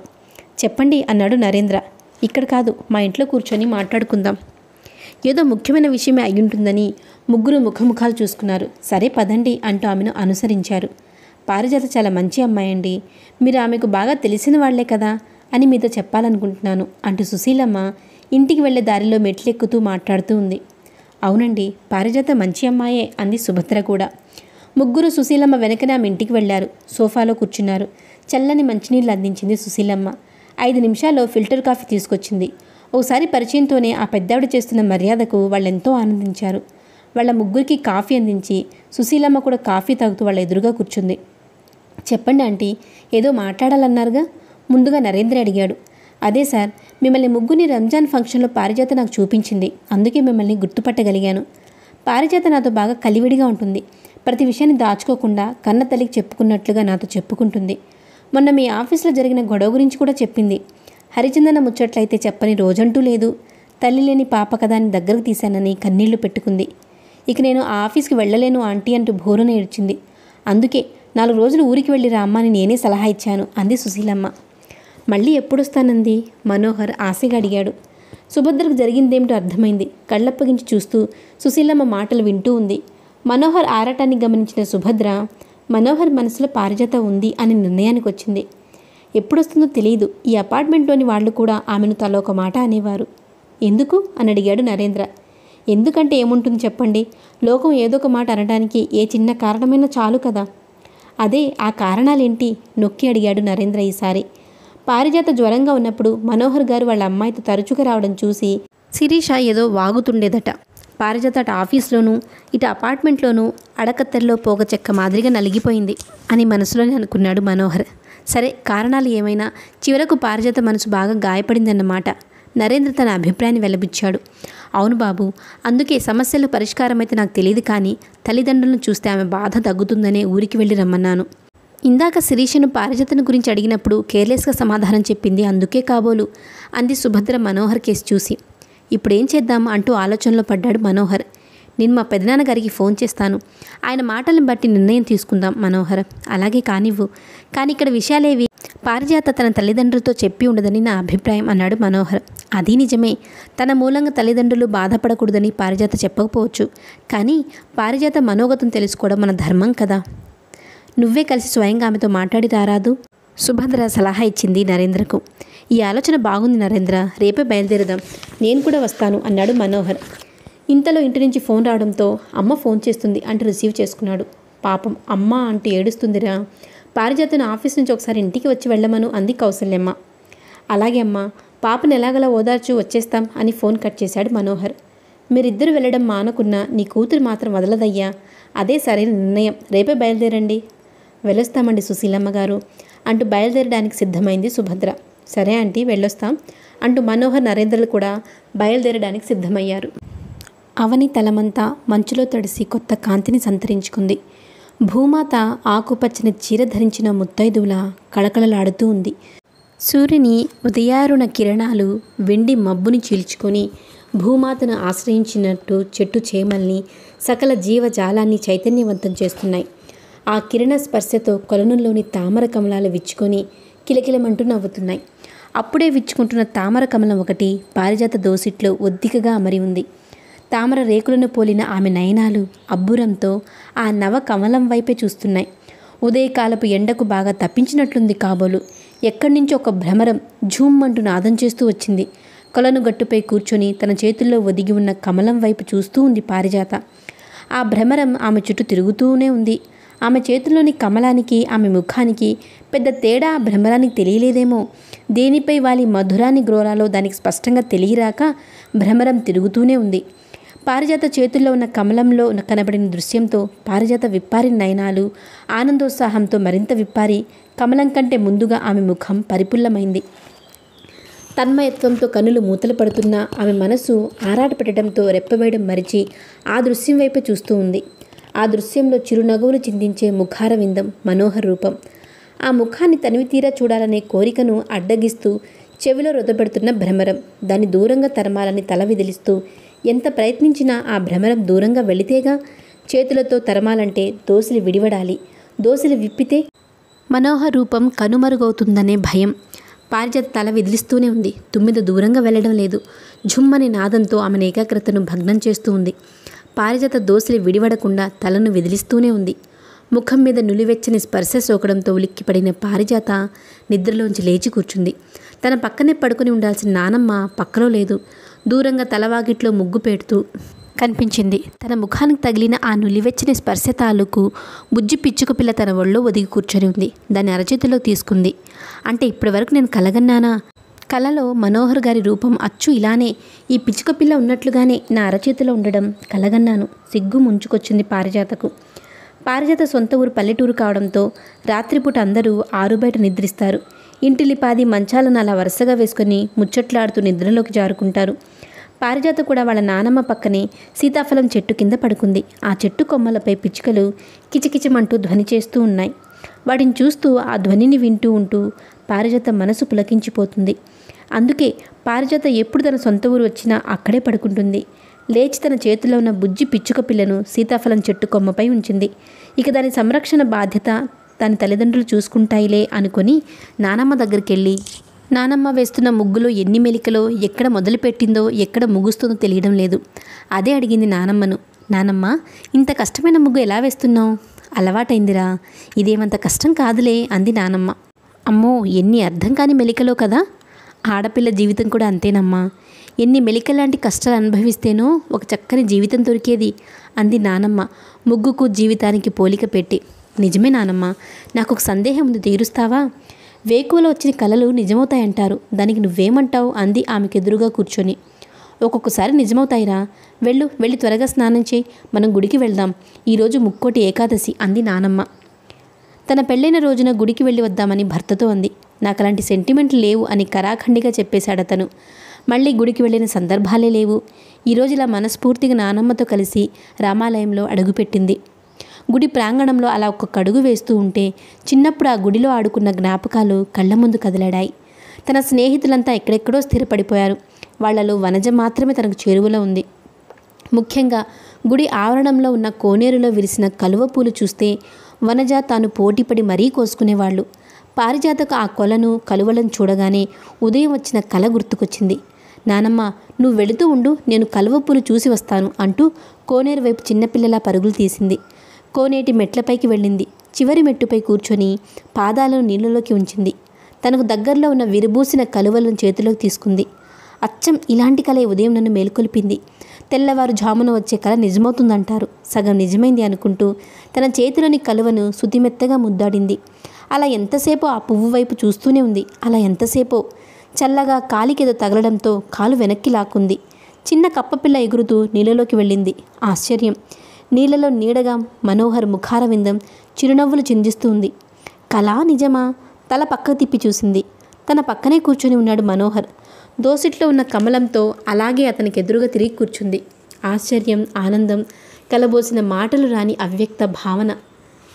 చెప్పండి అన్నాడు నరేంద్ర. ఇక్కడ కాదు మా ఇంట్లో కూర్చొని మాట్లాడుకుందాం. ఏదో ముఖ్యమైన విషయమే అయ్యుంటుందని ముగ్గురు ముఖముఖాలు చూసుకున్నారు. సరే పదండి అంటూ ఆమెను అనుసరించారు. పారిజాత చాలా మంచి అమ్మాయి అండి మీరు ఆమెకు బాగా తెలిసిన వాళ్ళే కదా అని మీతో చెప్పాలనుకుంటున్నాను అంటూ సుశీలమ్మ ఇంటికి వెళ్ళే దారిలో మెట్లెక్కుతూ మాట్లాడుతూ ఉంది. అవునండి పారిజాత మంచి అమ్మాయే అంది సుభద్ర కూడా. ముగ్గురు సుశీలమ్మ వెనకనే ఆమె ఇంటికి వెళ్ళారు సోఫాలో కూర్చున్నారు. చల్లని మంచినీళ్ళు అందించింది సుశీలమ్మ. ఐదు నిమిషాల్లో ఫిల్టర్ కాఫీ తీసుకొచ్చింది. ఒకసారి పరిచయంతోనే ఆ పెద్దావిడ చేస్తున్న మర్యాదకు వాళ్ళెంతో ఆనందించారు. వాళ్ళ ముగ్గురికి కాఫీ అందించి సుశీలమ్మ కూడా కాఫీ తాగుతూ వాళ్ళ ఎదురుగా కూర్చుంది. చెప్పండి ఆంటీ ఏదో మాట్లాడాలన్నారుగా? ముందుగా నరేంద్ర అడిగాడు. అదే సార్ మిమ్మల్ని ముగ్గురిని రంజాన్ ఫంక్షన్లో పారిజాత నాకు చూపించింది. అందుకే మిమ్మల్ని గుర్తుపట్టగలిగాను. పారిజాత నాతో బాగా కలివిడిగా ఉంటుంది. ప్రతి విషయాన్ని దాచుకోకుండా కన్న తల్లికి చెప్పుకున్నట్లుగా నాతో చెప్పుకుంటుంది. మొన్న మీ ఆఫీస్లో జరిగిన గొడవ గురించి కూడా చెప్పింది. హరిచందన ముచ్చట్లయితే చెప్పని రోజంటూ లేదు. తల్లి లేని పాప కదా అని దగ్గరకు తీశానని కన్నీళ్ళు పెట్టుకుంది. ఇక నేను ఆ ఆఫీస్కి వెళ్ళలేను ఆంటీ అంటూ భోరున ఏడ్చింది. అందుకే నాలుగు రోజులు ఊరికి వెళ్ళి రా అమ్మని నేనే సలహా ఇచ్చాను అంది సుశీలమ్మ. మళ్ళీ ఎప్పుడొస్తానంది? మనోహర్ ఆశగా అడిగాడు. సుభద్రకు జరిగిందేమిటో అర్థమైంది. కళ్ళప్పగించి చూస్తూ సుశీలమ్మ మాటలు వింటూ ఉంది. మనోహర్ ఆరాటాన్ని గమనించిన సుభద్ర మనోహర్ మనసులో పారిజాత ఉంది అనే నిర్ణయానికి వచ్చింది. ఎప్పుడొస్తుందో తెలియదు ఈ అపార్ట్మెంట్లోని వాళ్ళు కూడా ఆమెను తల ఒక మాట అనేవారు. ఎందుకు? అని అడిగాడు నరేంద్ర. ఎందుకంటే ఏముంటుంది చెప్పండి? లోకం ఏదో ఒక మాట అనడానికి ఏ చిన్న కారణమైనా చాలు కదా. అదే ఆ కారణాలేంటి? నొక్కి అడిగాడు నరేంద్ర ఈసారి. పారిజాత జ్వరంగా ఉన్నప్పుడు మనోహర్ గారు వాళ్ళ అమ్మాయితో తరచుగా రావడం చూసి శిరీష ఏదో వాగుతుండేదట. పారిజాత అటు ఆఫీస్లోనూ ఇటు అపార్ట్మెంట్లోనూ అడకత్తెరలో పోగ చెక్క మాదిరిగా నలిగిపోయింది అని మనసులోనే అనుకున్నాడు మనోహర్. సరే కారణాలు ఏమైనా? చివరకు పారిజాత మనసు బాగా గాయపడిందన్నమాట. నరేంద్ర తన అభిప్రాయాన్ని వెల్లబిచ్చాడు. అవును బాబు అందుకే సమస్యలు పరిష్కారమైతే నాకు తెలియదు కానీ తల్లిదండ్రులను చూస్తే ఆమె బాధ తగ్గుతుందనే ఊరికి వెళ్ళి రమ్మన్నాను. ఇందాక శిరీషను పారిజాతను గురించి అడిగినప్పుడు కేర్లెస్గా సమాధానం చెప్పింది అందుకే కాబోలు అంది సుభద్ర మనోహర్ కేసు చూసి. ఇప్పుడేం చేద్దాం అంటూ ఆలోచనలో పడ్డాడు మనోహర్. నేను మా పెదనాన్నగారికి ఫోన్ చేస్తాను. ఆయన మాటలను బట్టి నిర్ణయం తీసుకుందాం మనోహర్. అలాగే కానివ్వు. కానీ ఇక్కడ విషయాలేవి? పారిజాత తన తల్లిదండ్రులతో చెప్పి ఉండదని నా అభిప్రాయం అన్నాడు మనోహర్. అది నిజమే. తన మూలంగా తల్లిదండ్రులు బాధపడకూడదని పారిజాత చెప్పకపోవచ్చు. కానీ పారిజాత మనోగతం తెలుసుకోవడం మన ధర్మం కదా. నువ్వే కలిసి స్వయంగా ఆమెతో మాట్లాడి రారాదు సుభద్ర సలహా ఇచ్చింది నరేంద్రకు. ఈ ఆలోచన బాగుంది నరేంద్ర. రేపే బయలుదేరదాం. నేను కూడా వస్తాను అన్నాడు మనోహర్. ఇంతలో ఇంటి నుంచి ఫోన్ రావడంతో అమ్మ ఫోన్ చేస్తుంది అంటూ రిసీవ్ చేసుకున్నాడు. పాపం అమ్మ అంటూ ఏడుస్తుందిరా. పారిజాతను ఆఫీస్ నుంచి ఒకసారి ఇంటికి వచ్చి వెళ్ళమను అంది కౌసల్యమ్మ. అలాగే అమ్మా పాపను ఎలాగలా ఓదార్చు వచ్చేస్తాం అని ఫోన్ కట్ చేశాడు మనోహర్. మీరిద్దరు వెళ్ళడం మానకున్నా నీ కూతురు మాత్రం వదలదయ్యా. అదే సరైన నిర్ణయం. రేపే బయలుదేరండి. వెళ్ళొస్తామండి సుశీలమ్మ గారు అంటూ బయలుదేరడానికి సిద్ధమైంది సుభద్ర. సరే ఆంటీ వెళ్ళొస్తాం. అంటూ మనోహర్ నరేంద్రలు కూడా బయలుదేరడానికి సిద్ధమయ్యారు. అవని తలమంతా మంచులో తడిసి కొత్త కాంతిని సంతరించుకుంది. భూమాత ఆకుపచ్చని చీర ధరించిన ముత్తైదువుల కళకళలాడుతూ ఉంది. సూర్యుని ఉదయారుణ కిరణాలు వెండి మబ్బుని చీల్చుకొని భూమాతను ఆశ్రయించినట్టు చెట్టు చేమల్ని సకల జీవజాలాన్ని చైతన్యవంతం చేస్తున్నాయి. ఆ కిరణ స్పర్శతో కొలనుల్లోని తామర కమలాలు విచ్చుకొని కిలకిలమంటూ నవ్వుతున్నాయి. అప్పుడే విచ్చుకుంటున్న తామర కమలం ఒకటి పారిజాత దోసిట్లో ఒద్దికగా అమరి ఉంది తామర రేకులను పోలిన ఆమె నయనాలు అబ్బురంతో ఆ నవ కమలం వైపే చూస్తున్నాయి. ఉదయకాలపు ఎండకు బాగా తప్పించినట్లుంది కాబోలు. ఎక్కడి నుంచి ఒక భ్రమరం ఝూమ్ అంటూ నాదం చేస్తూ వచ్చింది. కొలను గట్టుపై కూర్చొని తన చేతుల్లో ఒదిగి ఉన్న కమలం వైపు చూస్తూ ఉంది పారిజాత. ఆ భ్రమరం ఆమె చుట్టూ తిరుగుతూనే ఉంది. ఆమె చేతుల్లోని కమలానికి ఆమె ముఖానికి పెద్ద తేడా భ్రమరానికి తెలియలేదేమో. దేనిపై వాలి మధురాని గ్రోరాలో దానికి స్పష్టంగా తెలియరాక భ్రమరం తిరుగుతూనే ఉంది. పారిజాత చేతుల్లో ఉన్న కమలంలో కనబడిన దృశ్యంతో పారిజాత విప్పారి నయనాలు ఆనందోత్సాహంతో మరింత విప్పారి కమలం కంటే ముందుగా ఆమె ముఖం పరిపుల్లమైంది. తన్మయత్వంతో కన్నులు మూతలు పడుతున్నా ఆమె మనసు ఆరాటపెట్టడంతో రెప్పవేయడం మరిచి ఆ దృశ్యం వైపే చూస్తూ ఉంది. ఆ దృశ్యంలో చిరునగవులు చిందించే ముఖార విందం మనోహర రూపం. ఆ ముఖాన్ని తనివి తీరా చూడాలనే కోరికను అడ్డగిస్తూ చెవిలో రొదపెడుతున్న భ్రమరం. దాన్ని దూరంగా తరమాలని తల విదిలిస్తూ ఎంత ప్రయత్నించినా ఆ భ్రమరం దూరంగా వెళితేగా చేతులతో తరమాలంటే దోసులు విడివడాలి. దోసులు విప్పితే మనోహర రూపం కనుమరుగవుతుందనే భయం. పారిజాత తల విదిలిస్తూనే ఉంది. తుమ్మిద దూరంగా వెళ్ళడం లేదు. జుమ్మని నాదంతో ఆమె ఏకాగ్రతను భగ్నం చేస్తూ ఉంది. పారిజాత దోసులు విడివడకుండా తలను విదిలిస్తూనే ఉంది. ముఖం మీద నులివెచ్చని స్పర్శ సోకడంతో ఉలిక్కిపడిన పారిజాత నిద్రలోంచి లేచి కూర్చుంది. తన పక్కనే పడుకుని ఉండాల్సిన నానమ్మ పక్కలో లేదు. దూరంగా తలవాగిట్లో ముగ్గు పెడుతూ కనిపించింది. తన ముఖానికి తగిలిన ఆ నులివెచ్చని స్పర్శ తాలూకు బుజ్జి పిచ్చుక పిల్ల తన ఒళ్ళో ఒదిగి కూర్చొని ఉంది. దాన్ని అరచేతిలో తీసుకుంది. అంటే ఇప్పటివరకు నేను కలగన్నానా? కలలో మనోహర్ గారి రూపం అచ్చు ఇలానే ఈ పిచ్చుక పిల్ల ఉన్నట్లుగానే నా అరచేతిలో ఉండడం కలగన్నాను. సిగ్గు ముంచుకొచ్చింది పారిజాతకు. పారిజాత సొంత ఊరు పల్లెటూరు కావడంతో రాత్రిపూట అందరూ ఆరుబయట నిద్రిస్తారు. ఇంటిలిపాది మంచాలను అలా వరుసగా వేసుకొని ముచ్చట్లాడుతూ నిద్రలోకి జారుకుంటారు. పారిజాత కూడా వాళ్ళ నానమ్మ పక్కనే సీతాఫలం చెట్టు కింద పడుకుంది. ఆ చెట్టు కొమ్మలపై పిచ్చుకలు కిచకిచమంటూ ధ్వని చేస్తూ ఉన్నాయి. వాటిని చూస్తూ ఆ ధ్వనిని వింటూ ఉంటూ పారిజాత మనసు పులకించిపోతుంది. అందుకే పారిజాత ఎప్పుడు తన సొంత ఊరు వచ్చినా అక్కడే పడుకుంటుంది. లేచి తన చేతిలో ఉన్న బుజ్జి పిచ్చుక పిల్లను సీతాఫలం చెట్టు కొమ్మపై ఉంచింది. ఇక దాని సంరక్షణ బాధ్యత దాని తల్లిదండ్రులు చూసుకుంటాయిలే అనుకొని నానమ్మ దగ్గరికి వెళ్ళి నానమ్మ వేస్తున్న ముగ్గులో ఎన్ని మెలికలో ఎక్కడ మొదలుపెట్టిందో ఎక్కడ ముగుస్తుందో తెలియడం లేదు అదే అడిగింది నానమ్మను. నానమ్మ ఇంత కష్టమైన ముగ్గు ఎలా వేస్తున్నావు? అలవాటైందిరా. ఇదేమంత కష్టం కాదులే అంది నానమ్మ. అమ్మో ఎన్ని అర్థం కాని మెలికలో కదా. ఆడపిల్ల జీవితం కూడా అంతేనమ్మా. ఎన్ని మెలికలాంటి కష్టాలు అనుభవిస్తేనో ఒక చక్కని జీవితం దొరికేది అంది నానమ్మ. ముగ్గుకు జీవితానికి పోలిక పెట్టి. నిజమే నానమ్మ నాకు ఒక సందేహం ఉంది తీరుస్తావా? వేకువలో వచ్చిన కలలు నిజమవుతాయంటారు. దానికి నువ్వేమంటావు? అంది ఆమెకు ఎదురుగా కూర్చొని. ఒక్కొక్కసారి నిజమవుతాయిరా. వెళ్ళు వెళ్ళి త్వరగా స్నానం చేయి. మనం గుడికి వెళ్దాం. ఈరోజు ముక్కోటి ఏకాదశి అంది నానమ్మ. తన పెళ్ళైన రోజున గుడికి వెళ్ళి వద్దామని భర్తతో అంది. నాకు అలాంటి సెంటిమెంట్లు లేవు అని కరాఖండిగా చెప్పేశాడతను. మళ్ళీ గుడికి వెళ్ళిన సందర్భాలే లేవు. ఈరోజు ఇలా మనస్ఫూర్తిగా నానమ్మతో కలిసి రామాలయంలో అడుగుపెట్టింది. గుడి ప్రాంగణంలో అలా ఒక్కొక్క అడుగు వేస్తూ ఉంటే చిన్నప్పుడు ఆ గుడిలో ఆడుకున్న జ్ఞాపకాలు కళ్ళ ముందు కదిలాడాయి. తన స్నేహితులంతా ఎక్కడెక్కడో స్థిరపడిపోయారు. వాళ్ళలో వనజ మాత్రమే తనకు చేరువలో ఉంది. ముఖ్యంగా గుడి ఆవరణంలో ఉన్న కోనేరులో విరిసిన కలువ పూలు చూస్తే వనజ తాను పోటీపడి మరీ కోసుకునేవాళ్ళు పారిజాతకు ఆ కొలను కలువలను చూడగానే ఉదయం వచ్చిన కల గుర్తుకొచ్చింది. నానమ్మ నువ్వు వెళుతూ ఉండు నేను కలువ చూసి వస్తాను అంటూ కోనేరు వైపు చిన్నపిల్లలా పరుగులు తీసింది. కోనేటి మెట్లపైకి వెళ్ళింది. చివరి మెట్టుపై కూర్చొని పాదాలను నీళ్ళలోకి ఉంచింది. తనకు దగ్గరలో ఉన్న విరుబూసిన కలువలను చేతిలోకి తీసుకుంది. అచ్చం ఇలాంటి కళ ఉదయం నన్ను మేల్కొల్పింది. తెల్లవారు జామున వచ్చే కళ నిజమవుతుందంటారు. సగం నిజమైంది అనుకుంటూ తన చేతిలోని కలువను శుతిమెత్తగా ముద్దాడింది. అలా ఎంతసేపో ఆ పువ్వు వైపు చూస్తూనే ఉంది. అలా ఎంతసేపో చల్లగా కాలికేదో తగలడంతో కాలు వెనక్కి లాక్కుంది. చిన్న కప్పపిల్ల ఎగురుతూ నీళ్ళలోకి వెళ్ళింది. ఆశ్చర్యం. నీళ్ళలో నీడగా మనోహర్ ముఖారవిందం చిరునవ్వులు చిందిస్తూ ఉంది కళా నిజమా? తల పక్కకు తిప్పి చూసింది. తన పక్కనే కూర్చొని ఉన్నాడు మనోహర్. దోసిట్లో ఉన్న కమలంతో అలాగే అతనికి ఎదురుగా తిరిగి కూర్చుంది. ఆశ్చర్యం ఆనందం కలబోసిన మాటలు రాని అవ్యక్త భావన.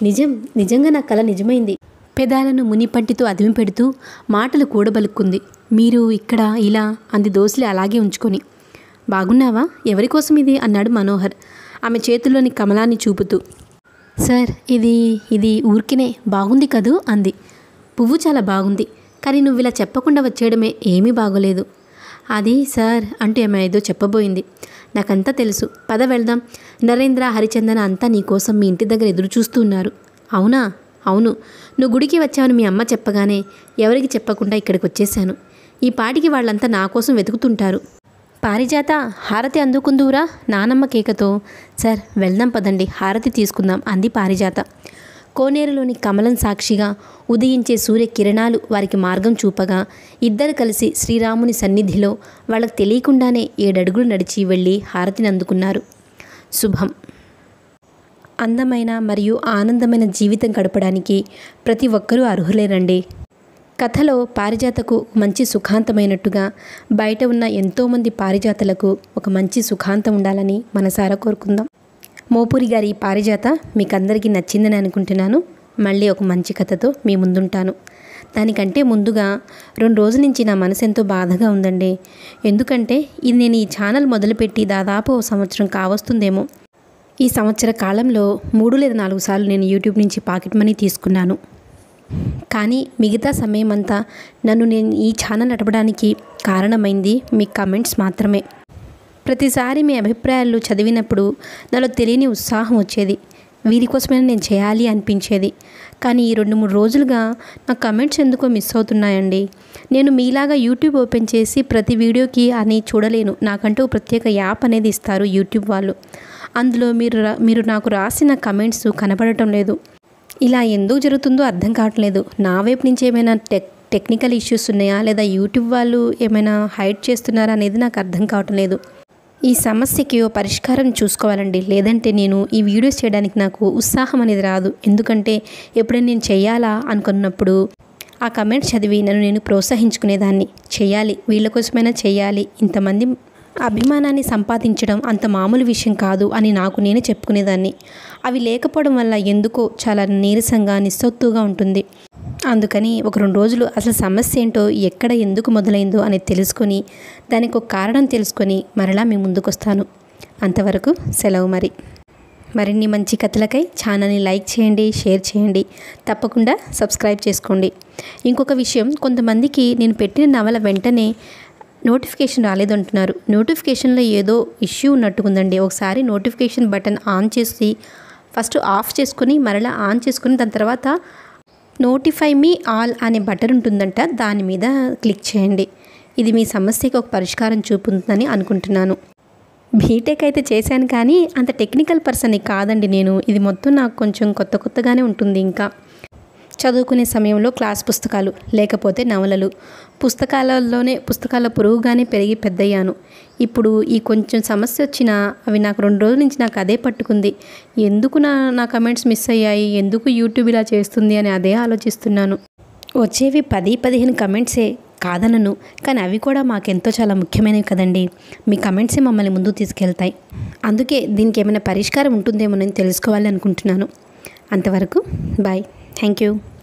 నిజం నిజంగా నా కళ నిజమైంది. పెదాలను మునిపంటితో అదిమి పెడుతూ మాటలు కూడబలుక్కుంది. మీరు ఇక్కడ ఇలా అంది దోసిలి అలాగే ఉంచుకొని. బాగున్నావా? ఎవరి కోసం ఇది? అన్నాడు మనోహర్. ఆమె చేతిలోని కమలాన్ని చూపుతూ. సార్ ఇది ఇది ఊరికినే బాగుంది కదూ? అంది. పువ్వు చాలా బాగుంది కానీ నువ్వు ఇలా చెప్పకుండా వచ్చేయడమే ఏమీ బాగోలేదు. అది సార్ అంటూ ఆమె ఏదో చెప్పబోయింది. నాకంతా తెలుసు. పద వెళ్దాం. నరేంద్ర హరిచందన అంతా నీకోసం మీ ఇంటి దగ్గర ఎదురు చూస్తూ ఉన్నారు అవునా? అవును. నువ్వు గుడికి వచ్చావని మీ అమ్మ చెప్పగానే ఎవరికి చెప్పకుండా ఇక్కడికి వచ్చేసాను ఈ పాటికి వాళ్ళంతా నా కోసం వెతుకుతుంటారు. పారిజాత హారతి అందుకుందువురా నానమ్మ కేకతో. సార్ వెళ్దాం పదండి హారతి తీసుకుందాం అంది పారిజాత. కోనేరులోని కమలం సాక్షిగా ఉదయించే సూర్య కిరణాలు వారికి మార్గం చూపగా ఇద్దరు కలిసి శ్రీరాముని సన్నిధిలో వాళ్ళకి తెలియకుండానే ఏడడుగులు నడిచి వెళ్ళి హారతిని అందుకున్నారు. శుభం. అందమైన మరియు ఆనందమైన జీవితం గడపడానికి ప్రతి ఒక్కరూ అర్హులేనండి కథలో పారిజాతకు మంచి సుఖాంతమైనట్టుగా బయట ఉన్న ఎంతోమంది పారిజాతలకు ఒక మంచి సుఖాంతం ఉండాలని మనసారా కోరుకుందాం. మోపూరి గారి పారిజాత మీకు అందరికీ నచ్చిందని అనుకుంటున్నాను. మళ్ళీ ఒక మంచి కథతో మీ ముందుంటాను. దానికంటే ముందుగా రెండు రోజుల నుంచి నా మనసు ఎంతో బాధగా ఉందండి. ఎందుకంటే ఇది నేను ఈ ఛానల్ మొదలుపెట్టి దాదాపు ఓ సంవత్సరం కావస్తుందేమో. ఈ సంవత్సర కాలంలో మూడు లేదా నాలుగు సార్లు నేను యూట్యూబ్ నుంచి పాకెట్ మనీ తీసుకున్నాను. కానీ మిగతా సమయం అంతా నన్ను నేను ఈ ఛానల్ నడపడానికి కారణమైంది మీ కమెంట్స్ మాత్రమే. ప్రతిసారి మీ అభిప్రాయాలు చదివినప్పుడు నాలో తెలియని ఉత్సాహం వచ్చేది. వీరి కోసమైనా నేను చేయాలి అనిపించేది. కానీ ఈ రెండు మూడు రోజులుగా నా కమెంట్స్ ఎందుకో మిస్ అవుతున్నాయండి. నేను మీలాగా యూట్యూబ్ ఓపెన్ చేసి ప్రతి వీడియోకి అని చూడలేను. నాకంటూ ప్రత్యేక యాప్ అనేది ఇస్తారు యూట్యూబ్ వాళ్ళు. అందులో మీరు రా- మీరు నాకు రాసిన కమెంట్స్ కనపడటం లేదు. ఇలా ఎందుకు జరుగుతుందో అర్థం కావట్లేదు. నా వైపు నుంచి ఏమైనా టెక్ టెక్నికల్ ఇష్యూస్ ఉన్నాయా? లేదా యూట్యూబ్ వాళ్ళు ఏమైనా హైడ్ చేస్తున్నారా అనేది నాకు అర్థం కావటం లేదు. ఈ సమస్యకి ఓ పరిష్కారం చూసుకోవాలండి. లేదంటే నేను ఈ వీడియోస్ చేయడానికి నాకు ఉత్సాహం అనేది రాదు. ఎందుకంటే ఎప్పుడైనా నేను చేయాలా అనుకున్నప్పుడు ఆ కమెంట్స్ చదివి నన్ను నేను ప్రోత్సహించుకునేదాన్ని. చేయాలి. వీళ్ళ కోసమైనా చేయాలి. ఇంతమంది అభిమానాన్ని సంపాదించడం అంత మామూలు విషయం కాదు అని నాకు నేనే చెప్పుకునేదాన్ని. అవి లేకపోవడం వల్ల ఎందుకో చాలా నీరసంగా నిస్సొత్తుగా ఉంటుంది. అందుకని ఒక రెండు రోజులు అసలు సమస్య ఏంటో ఎక్కడ ఎందుకు మొదలైందో అనేది తెలుసుకొని దానికి ఒక కారణం తెలుసుకొని మరలా మీ ముందుకొస్తాను. అంతవరకు సెలవు మరి. మరిన్ని మంచి కథలకై ఛానల్ని లైక్ చేయండి షేర్ చేయండి. తప్పకుండా సబ్స్క్రైబ్ చేసుకోండి. ఇంకొక విషయం కొంతమందికి నేను పెట్టిన నవల వెంటనే నోటిఫికేషన్ రాలేదంటున్నారు. నోటిఫికేషన్లో ఏదో ఇష్యూ ఉన్నట్టుకుందండి ఒకసారి నోటిఫికేషన్ బటన్ ఆన్ చేసి ఫస్ట్ ఆఫ్ చేసుకుని మరలా ఆన్ చేసుకుని దాని తర్వాత నోటిఫై మీ ఆల్ అనే బటన్ ఉంటుందంట. దాని మీద క్లిక్ చేయండి. ఇది మీ సమస్యకి ఒక పరిష్కారం చూపుతుందని అనుకుంటున్నాను. బీటెక్ అయితే చేశాను కానీ అంత టెక్నికల్ పర్సన్ కాదండి నేను. ఇది మొత్తం నాకు కొంచెం కొత్త కొత్తగానే ఉంటుంది ఇంకా. చదువుకునే సమయంలో క్లాస్ పుస్తకాలు లేకపోతే నవలలు. పుస్తకాలలోనే పుస్తకాల పురుగుగానే పెరిగి పెద్దయ్యాను. ఇప్పుడు ఈ కొంచెం సమస్య వచ్చినా అవి నాకు రెండు రోజుల నుంచి నాకు అదే పట్టుకుంది. ఎందుకు నా నా కమెంట్స్ మిస్ అయ్యాయి? ఎందుకు యూట్యూబ్ ఇలా చేస్తుంది అని అదే ఆలోచిస్తున్నాను. వచ్చేవి పది పదిహేను కమెంట్సే కాదనను కానీ అవి కూడా మాకెంతో చాలా ముఖ్యమైనవి కదండి. మీ కమెంట్సే మమ్మల్ని ముందుకు తీసుకెళ్తాయి. అందుకే దీనికి ఏమైనా పరిష్కారం ఉంటుందేమో నేను తెలుసుకోవాలి అనుకుంటున్నాను. అంతవరకు బాయ్. Thank you.